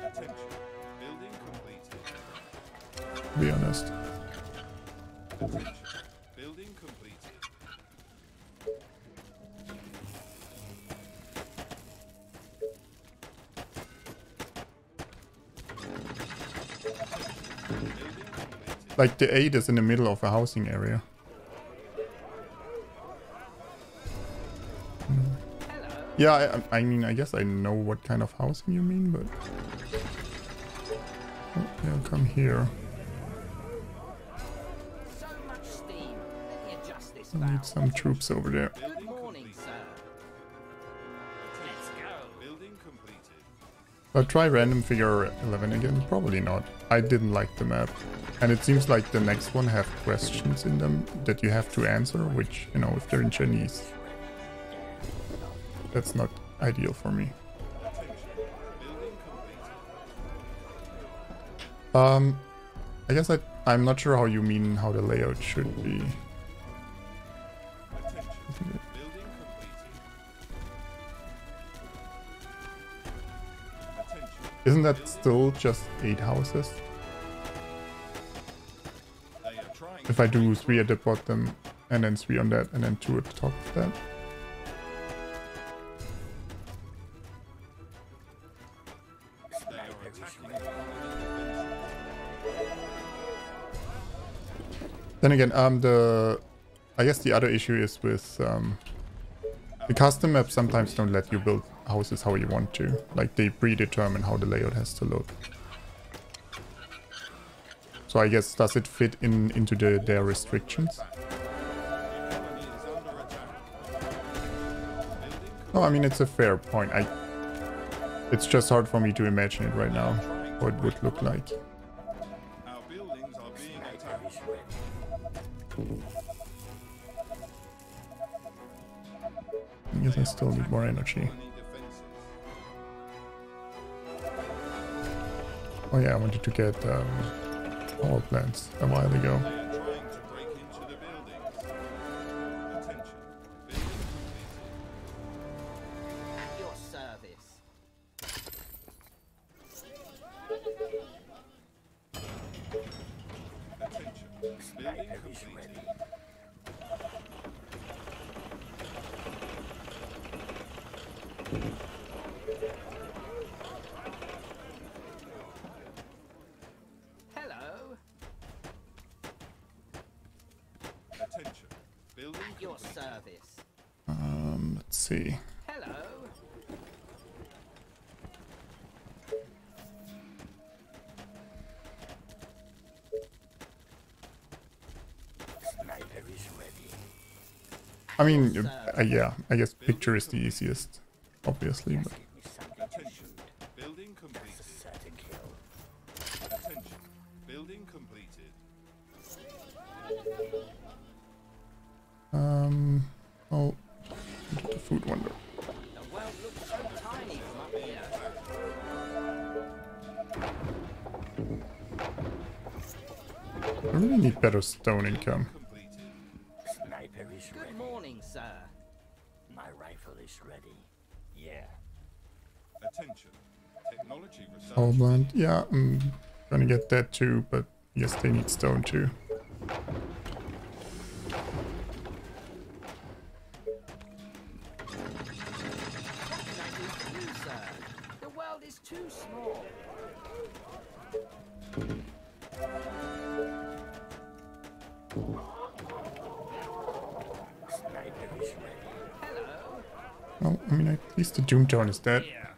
Attention. Building completed. to be honest. Like the 8 is in the middle of a housing area. Yeah, I, I mean, I guess I know what kind of housing you mean, but... Oh, yeah, come here. So much steam. Let me adjust this I need some troops over there. Try random figure 11 again. Probably not. I didn't like the map. And it seems like the next one have questions in them that you have to answer, which, you know, if they're in Chinese, that's not ideal for me. Um, I guess I, I'm not sure how you mean how the layout should be. Isn't that still just eight houses? If I do three at the bottom and then three on that and then two at the top of that? Then again, um, the I guess the other issue is with um, the custom maps sometimes don't let you build houses how you want to. Like they predetermine how the layout has to look. So I guess does it fit in into the their restrictions? No, I mean it's a fair point. I it's just hard for me to imagine it right now what it would look like. I guess I still need more energy. Oh yeah, I wanted to get um, power plants a while ago. Mean, uh, yeah, I guess picture is the easiest, obviously, but um, oh, the food wonder. I really need better stone income. Technology yeah, I'm gonna get that too, but guess they need stone too. Well, I mean, at least the Doomtown is dead. Yes.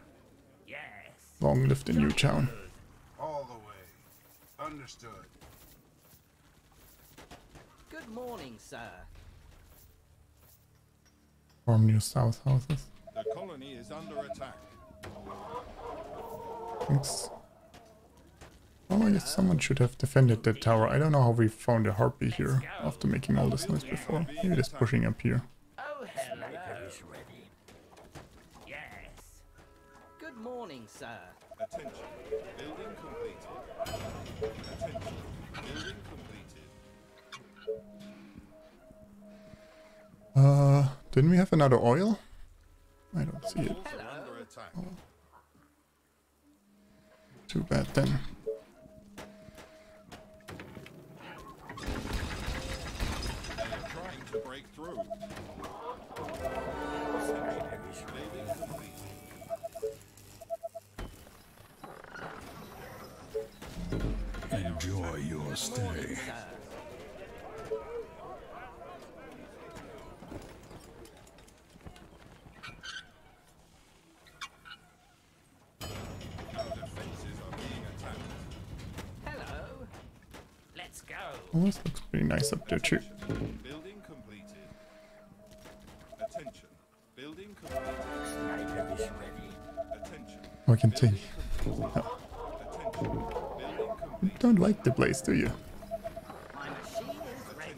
Long live the Newtown. All the way. Understood. Good morning, sir. Farm near south houses. The colony is under attack. Thanks. Oh, I guess someone should have defended that tower. I don't know how we found a harpy here after making all this noise before. Maybe it is pushing up here. Have another oil? Let's go. Oh, this looks pretty nice up there too. Building completed. Attention. Building completed. Sniper is ready. Attention. Oh, I can take. Building completed. Attention. Building complete. Don't like the place, do you? My machine is ready.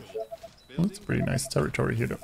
Well, it's pretty nice territory here though.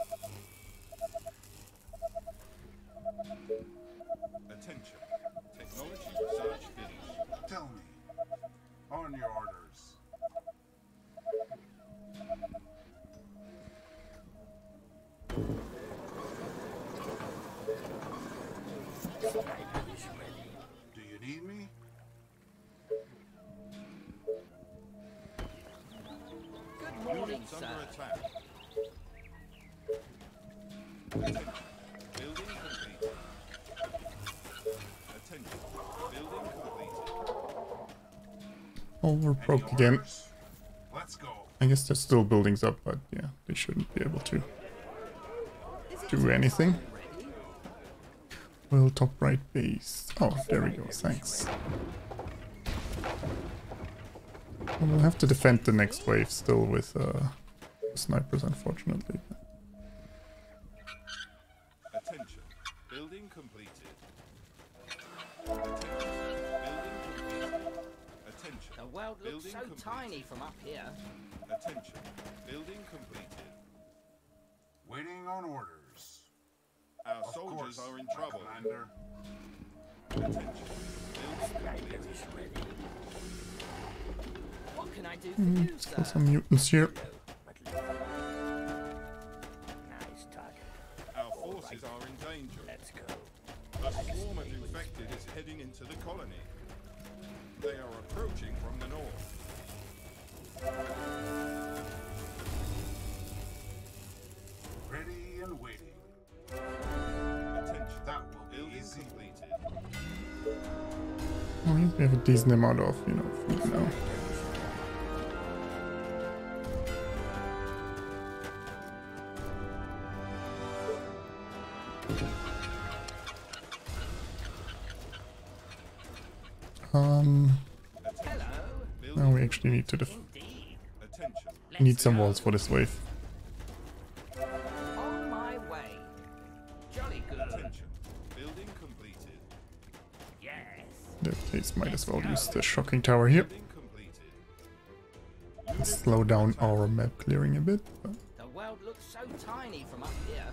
Again. I guess there's still buildings up, but yeah, they shouldn't be able to do anything. Well, top right base. Oh, there we go. Thanks. Well, We'll have to defend the next wave still with uh, snipers, unfortunately. Need some walls for this wave. On my way. Jolly good. Building completed. Yes. In might as well use the shocking tower here. Building completed. Slow down our map clearing a bit. But The world looks so tiny from up here.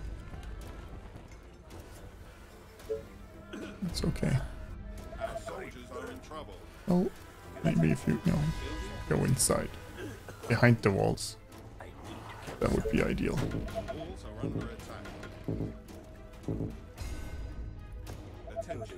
it's okay. Our soldiers are in trouble. Well, maybe if you, you know, go inside, behind the walls, that would be ideal. Completed.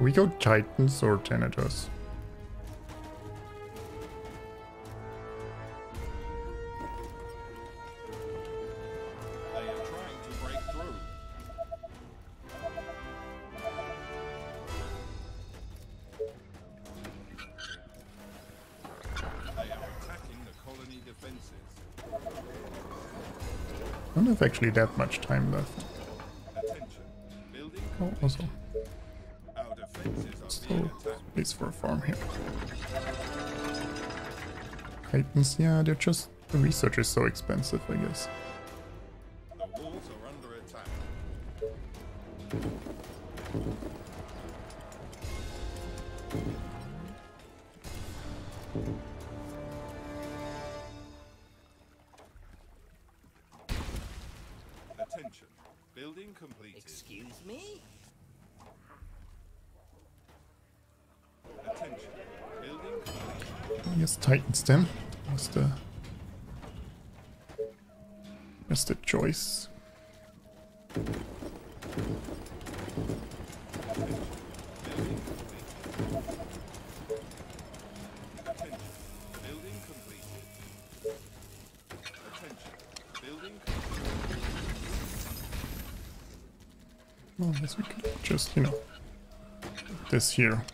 We go Titans or Thanatos. Have actually that much time left. Oh, also, Our defenses are being still place for a farm here. Titans, yeah, they're just the research is so expensive, I guess. Here.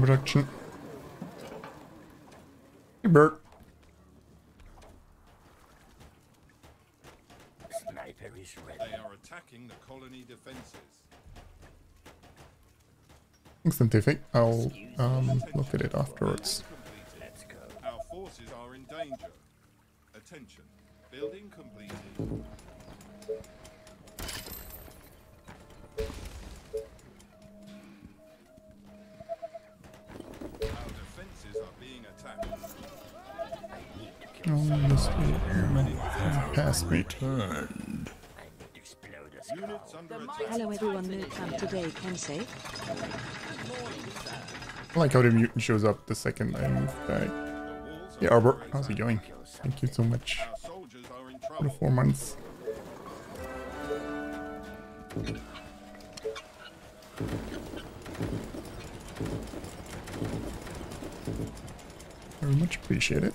To Meat break Titan production. Hey, Bert. Sniper is ready. They are attacking the colony defenses. Scientific. I'll um, look at it afterwards. Here. today, Kensei. I like how the mutant shows up the second I move back. Hey, Arbor, how's it going? Thank you so much for the four months. Very much appreciate it.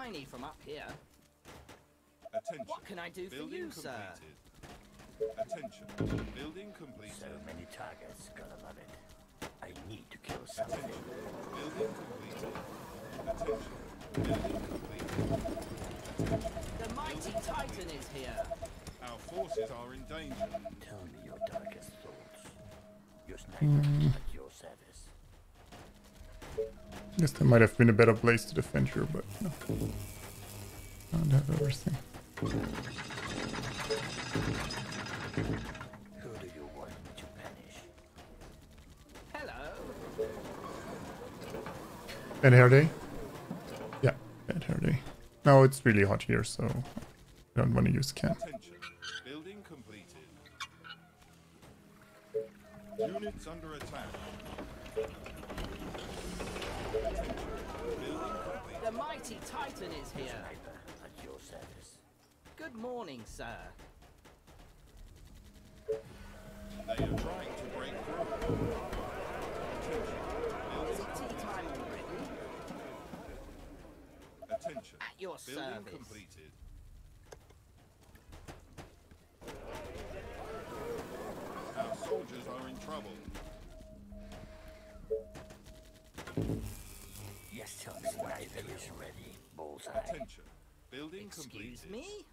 Tiny from up here. Attention. What can I do for Building you, sir? Attention. Building completed. So many targets, gotta love it. I need to kill something. Attention. Building completed. Attention. Building completed. The mighty Titan is here. Our forces are in danger. Tell me your darkest thoughts. Your hmm. sniper at your service. I guess there might have been a better place to defend here, but no. Don't have everything. Who do you want to punish? Hello. Bad hair day? Yeah, bad hair day. No, it's really hot here, so I don't want to use can. Attention. Units under attack. Attention. Building complete. The mighty Titan is here. At your service. Good morning, sir. They are trying to break through. Attention. Is it tea time already? attention. At your Building service. completed. Our soldiers are in trouble. Yes, tell me sniper is ready. Bullseye. Attention. Building Excuse completed. me?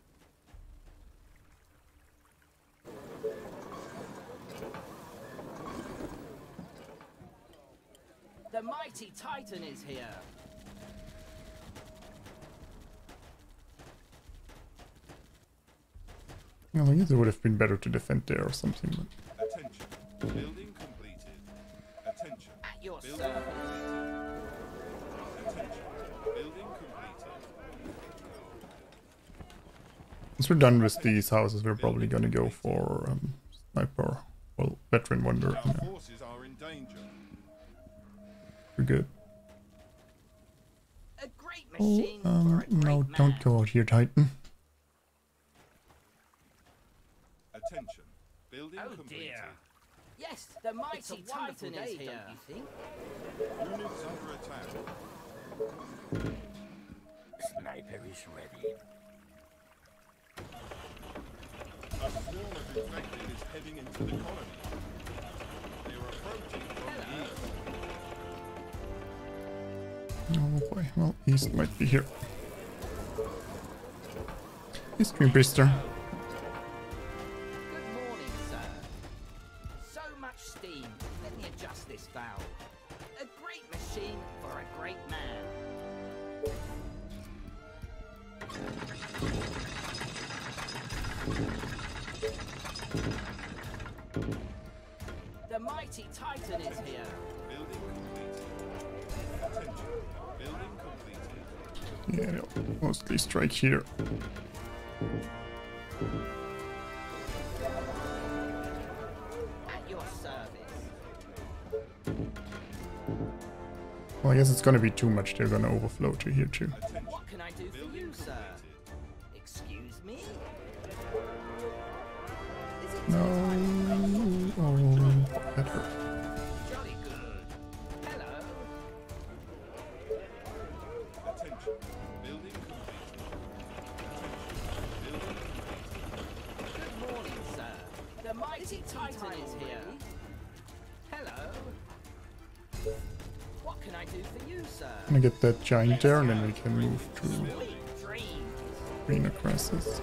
The mighty Titan is here. Well, I guess it would have been better to defend there or something, but Attention. Building completed. Attention. At your Building service. Once we're done with these houses, we're probably gonna go for um, sniper, well, veteran wonder. Our Yeah, forces are in danger. we're good. A great Oh, um, for a great no, man. don't go out here, Titan. Attention. Building Oh completed. dear. Yes, the mighty It's a Titan day, is don't here. you think? Units under attack. Sniper is ready. A swarm of infected is heading into the colony. They are approaching from the east. Oh boy, well, East might be here. East Green mostly strike here. Well, I guess it's gonna be too much. They're gonna overflow to here too. That giant there, and then we can move to greener grasses.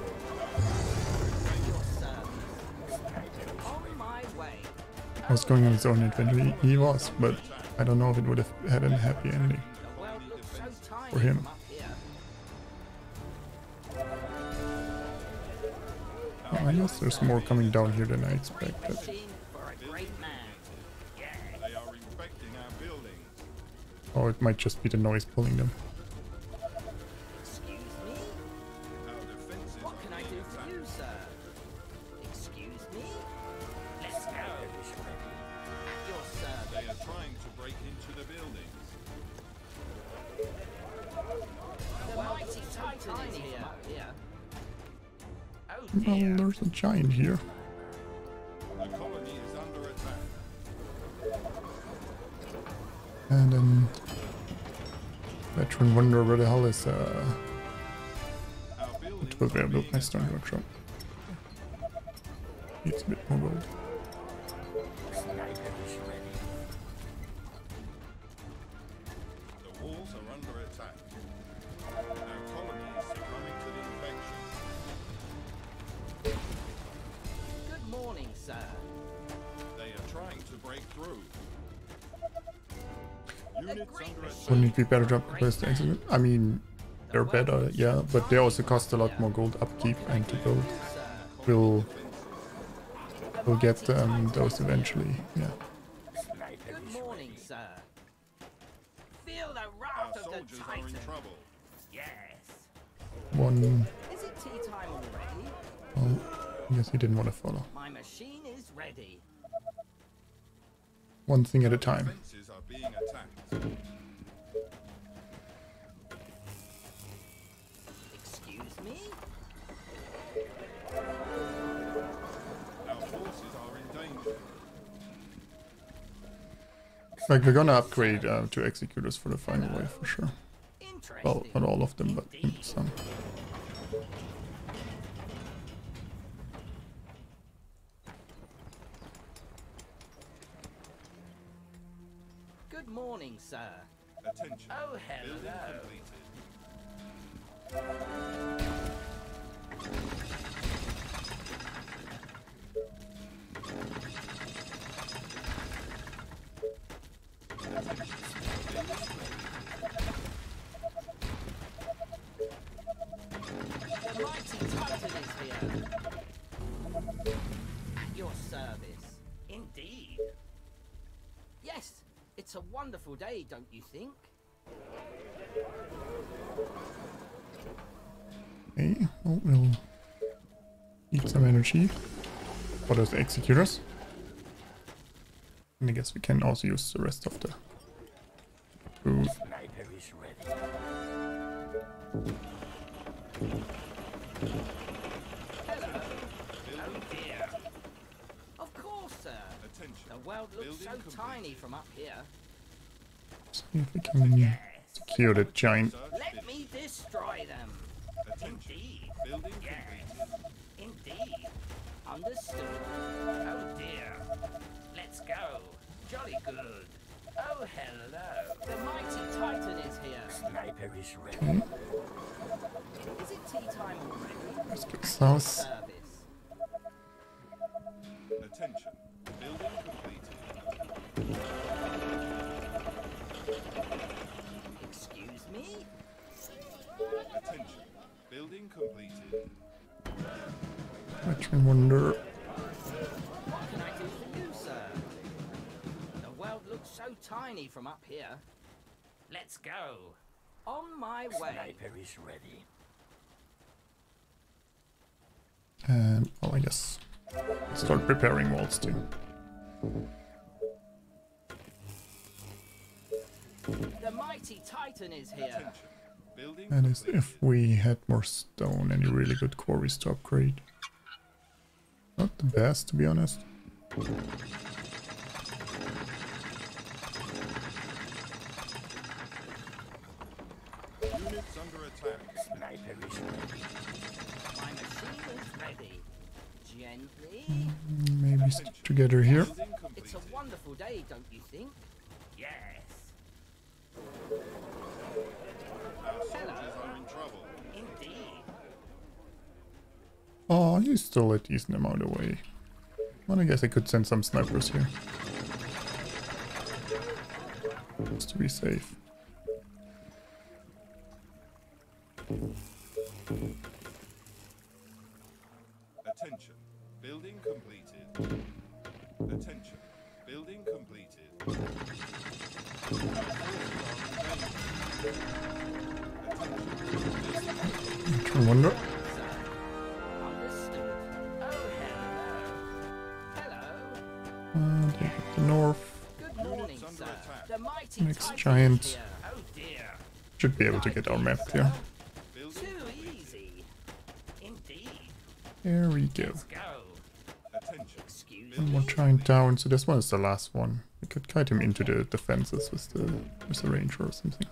I was going on his own adventure. He, he was, but I don't know if it would have had a happy ending. For him. Well, I guess there's more coming down here than I expected. The buildings. The mighty Titan is here. here. Oh Well, dear. there's a giant here. Where the hell is uh Our buildings it will be are built being my stone workshop. Needs a bit more gold. Sniper is ready. The walls are under attack. Our colony is succumbing to the infection. Good morning, sir. They are trying to break through. Units great under machine. attack. Wouldn't it be better job to place the exit? I mean, they're better, yeah, but they also cost a lot more gold upkeep and to build. We'll we'll get um, those eventually. Yeah. Good morning, sir. Feel the wrath of the are Titan. Yes. One. Is it tea time already? Well, I guess he didn't want to follow. My machine is ready. One thing at a time. Like we're gonna upgrade uh, to executors for the final wave for sure. Well, not all of them, but some. Good morning, sir. Attention. Oh, hello. Wonderful day, don't you think? Okay, well, we'll keep some energy for those executors. And I guess we can also use the rest of the. Can secure the giant. Start preparing walls too. The mighty Titan is here. Attention. Building That is completed. if we had more stone any really good quarries to upgrade. Not the best, to be honest. Units under attack. Sniper is ready. My machine is ready. Gently. Maybe stick together here. Building It's a wonderful day, don't you think? Yes. Our soldiers are in trouble. Indeed. Oh, he's still a decent amount away. Well, I guess I could send some snipers here. Just to be safe. Should be able to get our map here. There we go. One more giant down, so this one is the last one. We could kite him into the defenses with the with the ranger or something.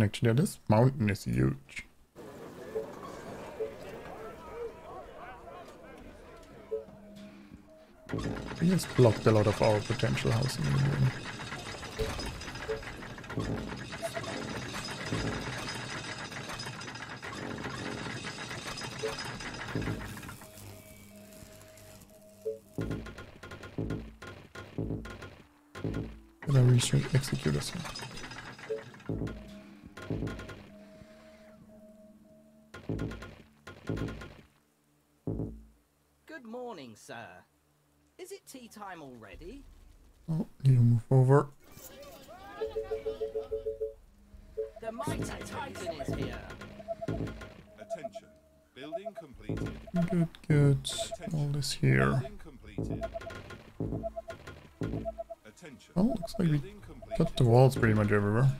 Connection there? This mountain is huge. He has blocked a lot of our potential housing in the room. I research executors here? Time already? Oh, you move over. The mighty Titan is here. Attention. Building completed. Good, good. All this here. Building completed. Attention. Oh, looks like we Building completed. got the walls pretty much everywhere.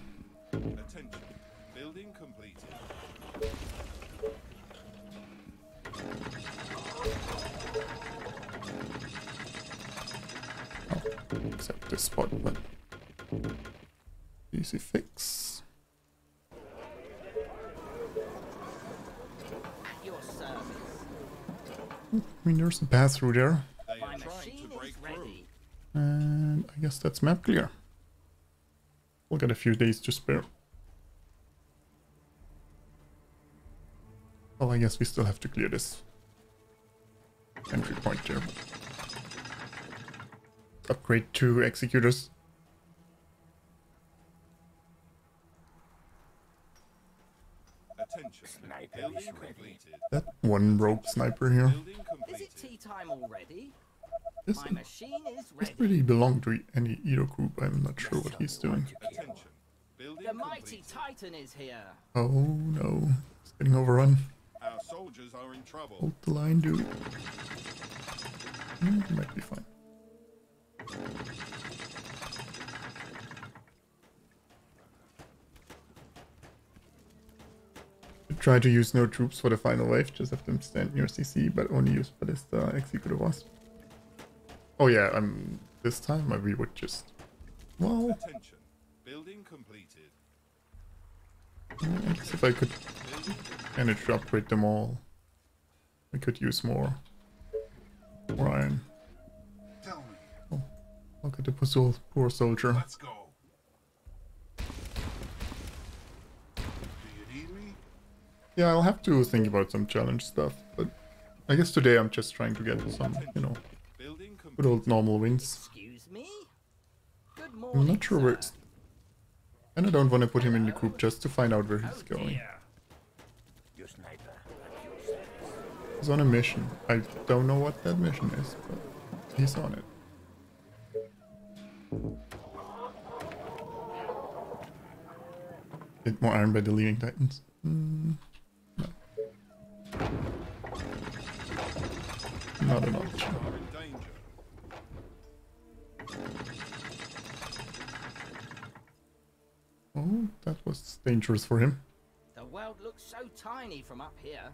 Is through. there. and I guess that's map clear. We'll get a few days to spare. Well, I guess we still have to clear this entry point there. Upgrade two executors. Attention. Sniper Building is ready. completed. That one rogue sniper here. Building Is it tea time already? This My machine is doesn't really belong to any Edo group. I'm not sure what he's doing. The mighty. Titan is here. Oh no, it's getting overrun. Our soldiers are in trouble. Hold the line, dude. Hmm, it might be fine. Try to use no troops for the final wave, just have them stand near CC, but only use Ballista Executor Wasp. Oh yeah, um, this time we would just... Well, Attention. Building completed. I guess if I could manage to upgrade them all, we could use more, Ryan. Tell me, Oh, Look at the poor, poor soldier. let's go. Do you need me? Yeah, I'll have to think about some challenge stuff, but I guess today I'm just trying to get some, you know, good old normal wins. Excuse me? Good morning. I'm not sure where sir. it's... And I don't want to put him in the group just to find out where he's Oh going. dear. Your sniper at your service. He's on a mission. I don't know what that mission is, but he's on it. Get more iron by the Leaving Titans. Mm, no. Not an option. Are in danger. Oh, that was dangerous for him. The world looks so tiny from up here.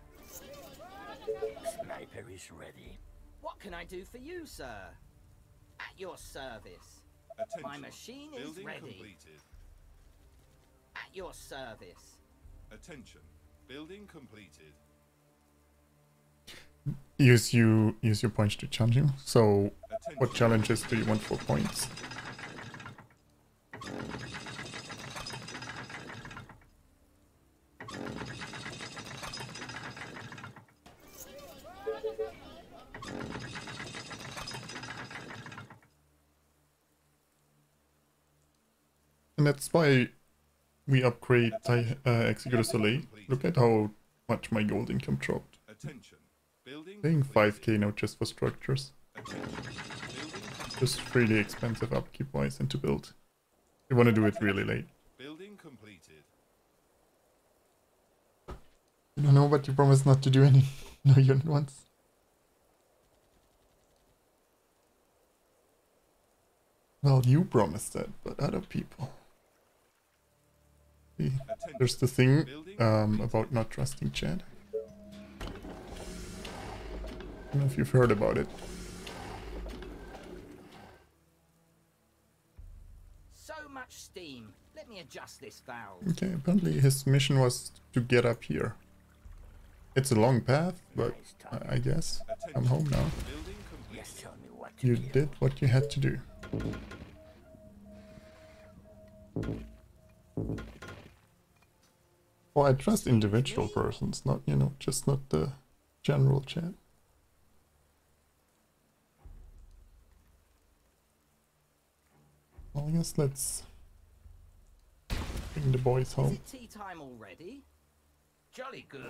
Sniper is ready. What can I do for you, sir? At your service. Attention. My machine is ready. completed. At your service. Attention. Building completed use you use your points to challenge him. So, what challenges do you want for points? And that's why we upgrade uh, Executor Soleil. Look at how much my gold income dropped. Attention. Building Paying 5k now just for structures. Just really expensive upkeep wise and to build. You want to do it really late. Building completed. You don't know, but you promised not to do any no unit ones. Well, you promised that, but other people. See, there's the thing um, about not trusting Chad. Don't know if you've heard about it. So much steam. Let me adjust this valve. Okay, apparently his mission was to get up here. It's a long path, but Nice. I, I guess Attention. I'm home now. Yes, tell me what to You kill. did what you had to do. Well, I trust individual persons, not, you know, just not the general chat. I guess let's bring the boys Is home. it tea time already? Jolly good.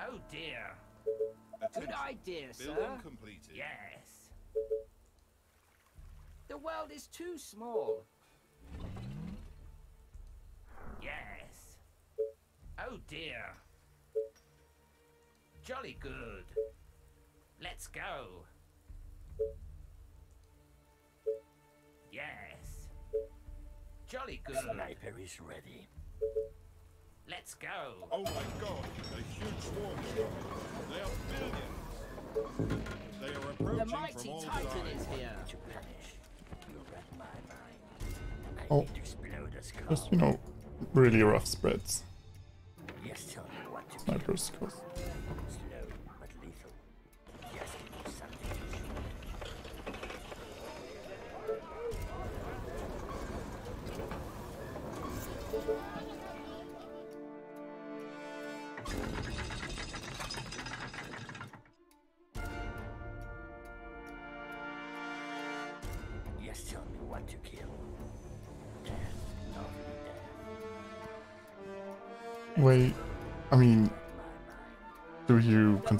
Oh dear. A good Attention. idea, sir. Building completed. Yes. The world is too small. Jolly good. Let's go. Yes. Jolly good. Sniper is ready. Let's go. Oh my god, a huge swarm is coming. They are billions. They are The approaching mighty from all Titan sides. is here. To punish. You read my mind. I Oh. need to explode a skull. Just, you know, really rough spreads. Yes, tell me what to kill. Snipers, cause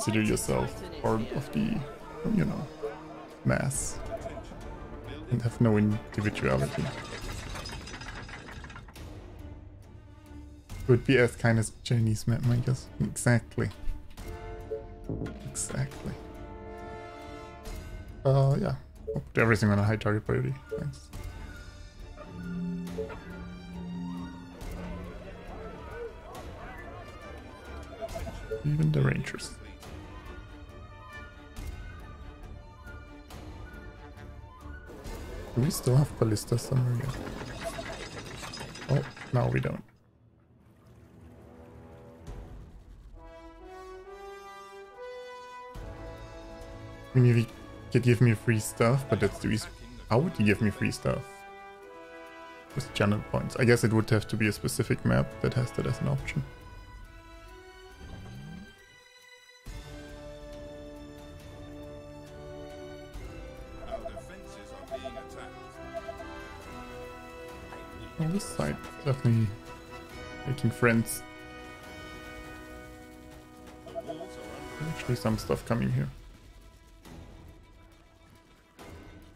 consider yourself part of the, you know, mass and have no individuality? Would be as kind as Chinese map makers. Exactly. Exactly. Uh, yeah. I'll put everything on a high target priority. Thanks. Even the rangers. Do we still have ballista somewhere? Oh, no, we don't. I mean, you could give me free stuff, but that's the reason. How would you give me free stuff? With channel points. I guess it would have to be a specific map that has that as an option. This side, definitely making friends. Actually, some stuff coming here.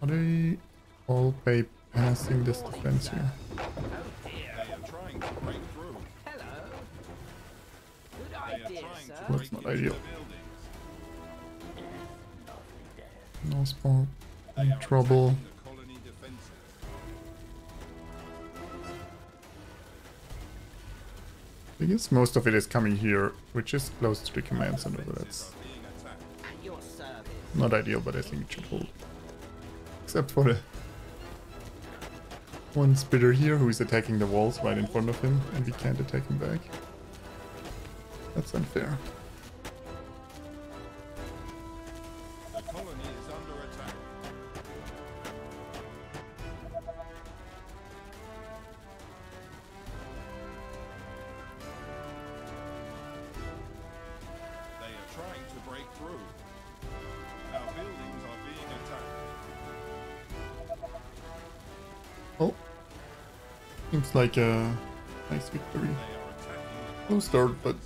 Are they all bypassing this defense here? That's not ideal. No spawn. Are trouble. I guess most of it is coming here, which is close to the command center, but that's not ideal, but I think it should hold. Except for the one spitter here who is attacking the walls right in front of him, and we can't attack him back. That's unfair. Through. Our buildings are being attacked. Oh. Seems like a nice victory. Attacking start, but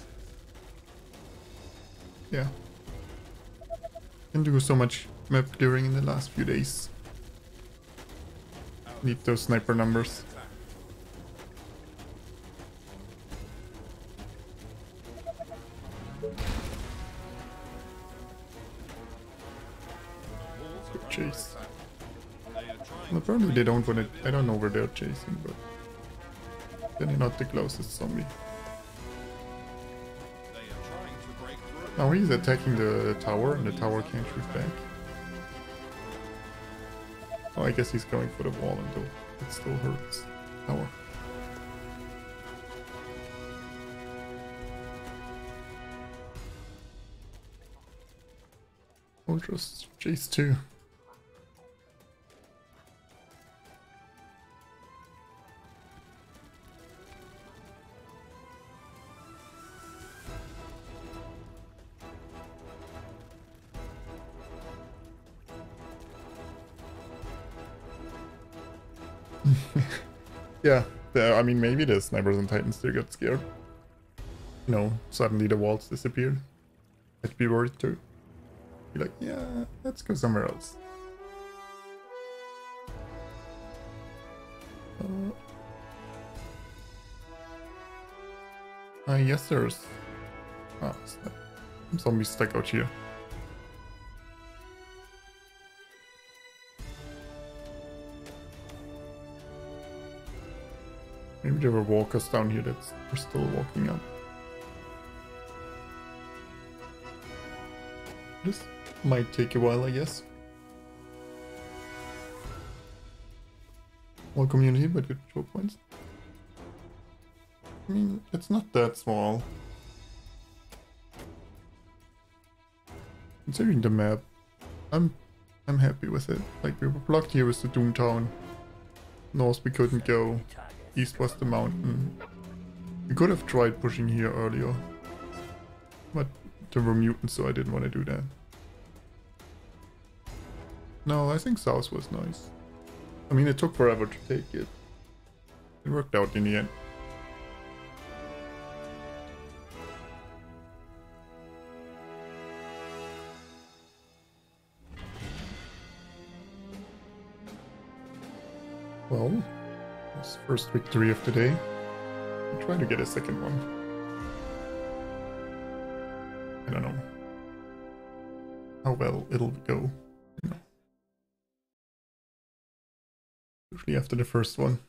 yeah. Can do so much map clearing in the last few days. Need those sniper numbers. Apparently they don't it. I don't know where they're chasing, but they're not the closest zombie. Now he's attacking the tower, and the tower can't shoot back. Oh, I guess he's going for the wall until it still hurts. Tower. Or just chase two. I mean, maybe the snipers and titans still got scared. You know, suddenly the walls disappeared. I'd be worried too. Be like, yeah, let's go somewhere else. Uh, uh, yes, there's some zombies stuck out here. Maybe there were walkers down here that are still walking up. This might take a while, I guess. Small community, but good choke points. I mean, it's not that small. Considering the map, I'm I'm happy with it. Like we were blocked here with the Doomtown. North we couldn't go. East was the mountain. We could have tried pushing here earlier. But there were mutants, so I didn't want to do that. No, I think south was nice. I mean, it took forever to take it. It worked out in the end. First victory of the day. I'll try to get a second one. I don't know how well it'll go. Usually after the first one.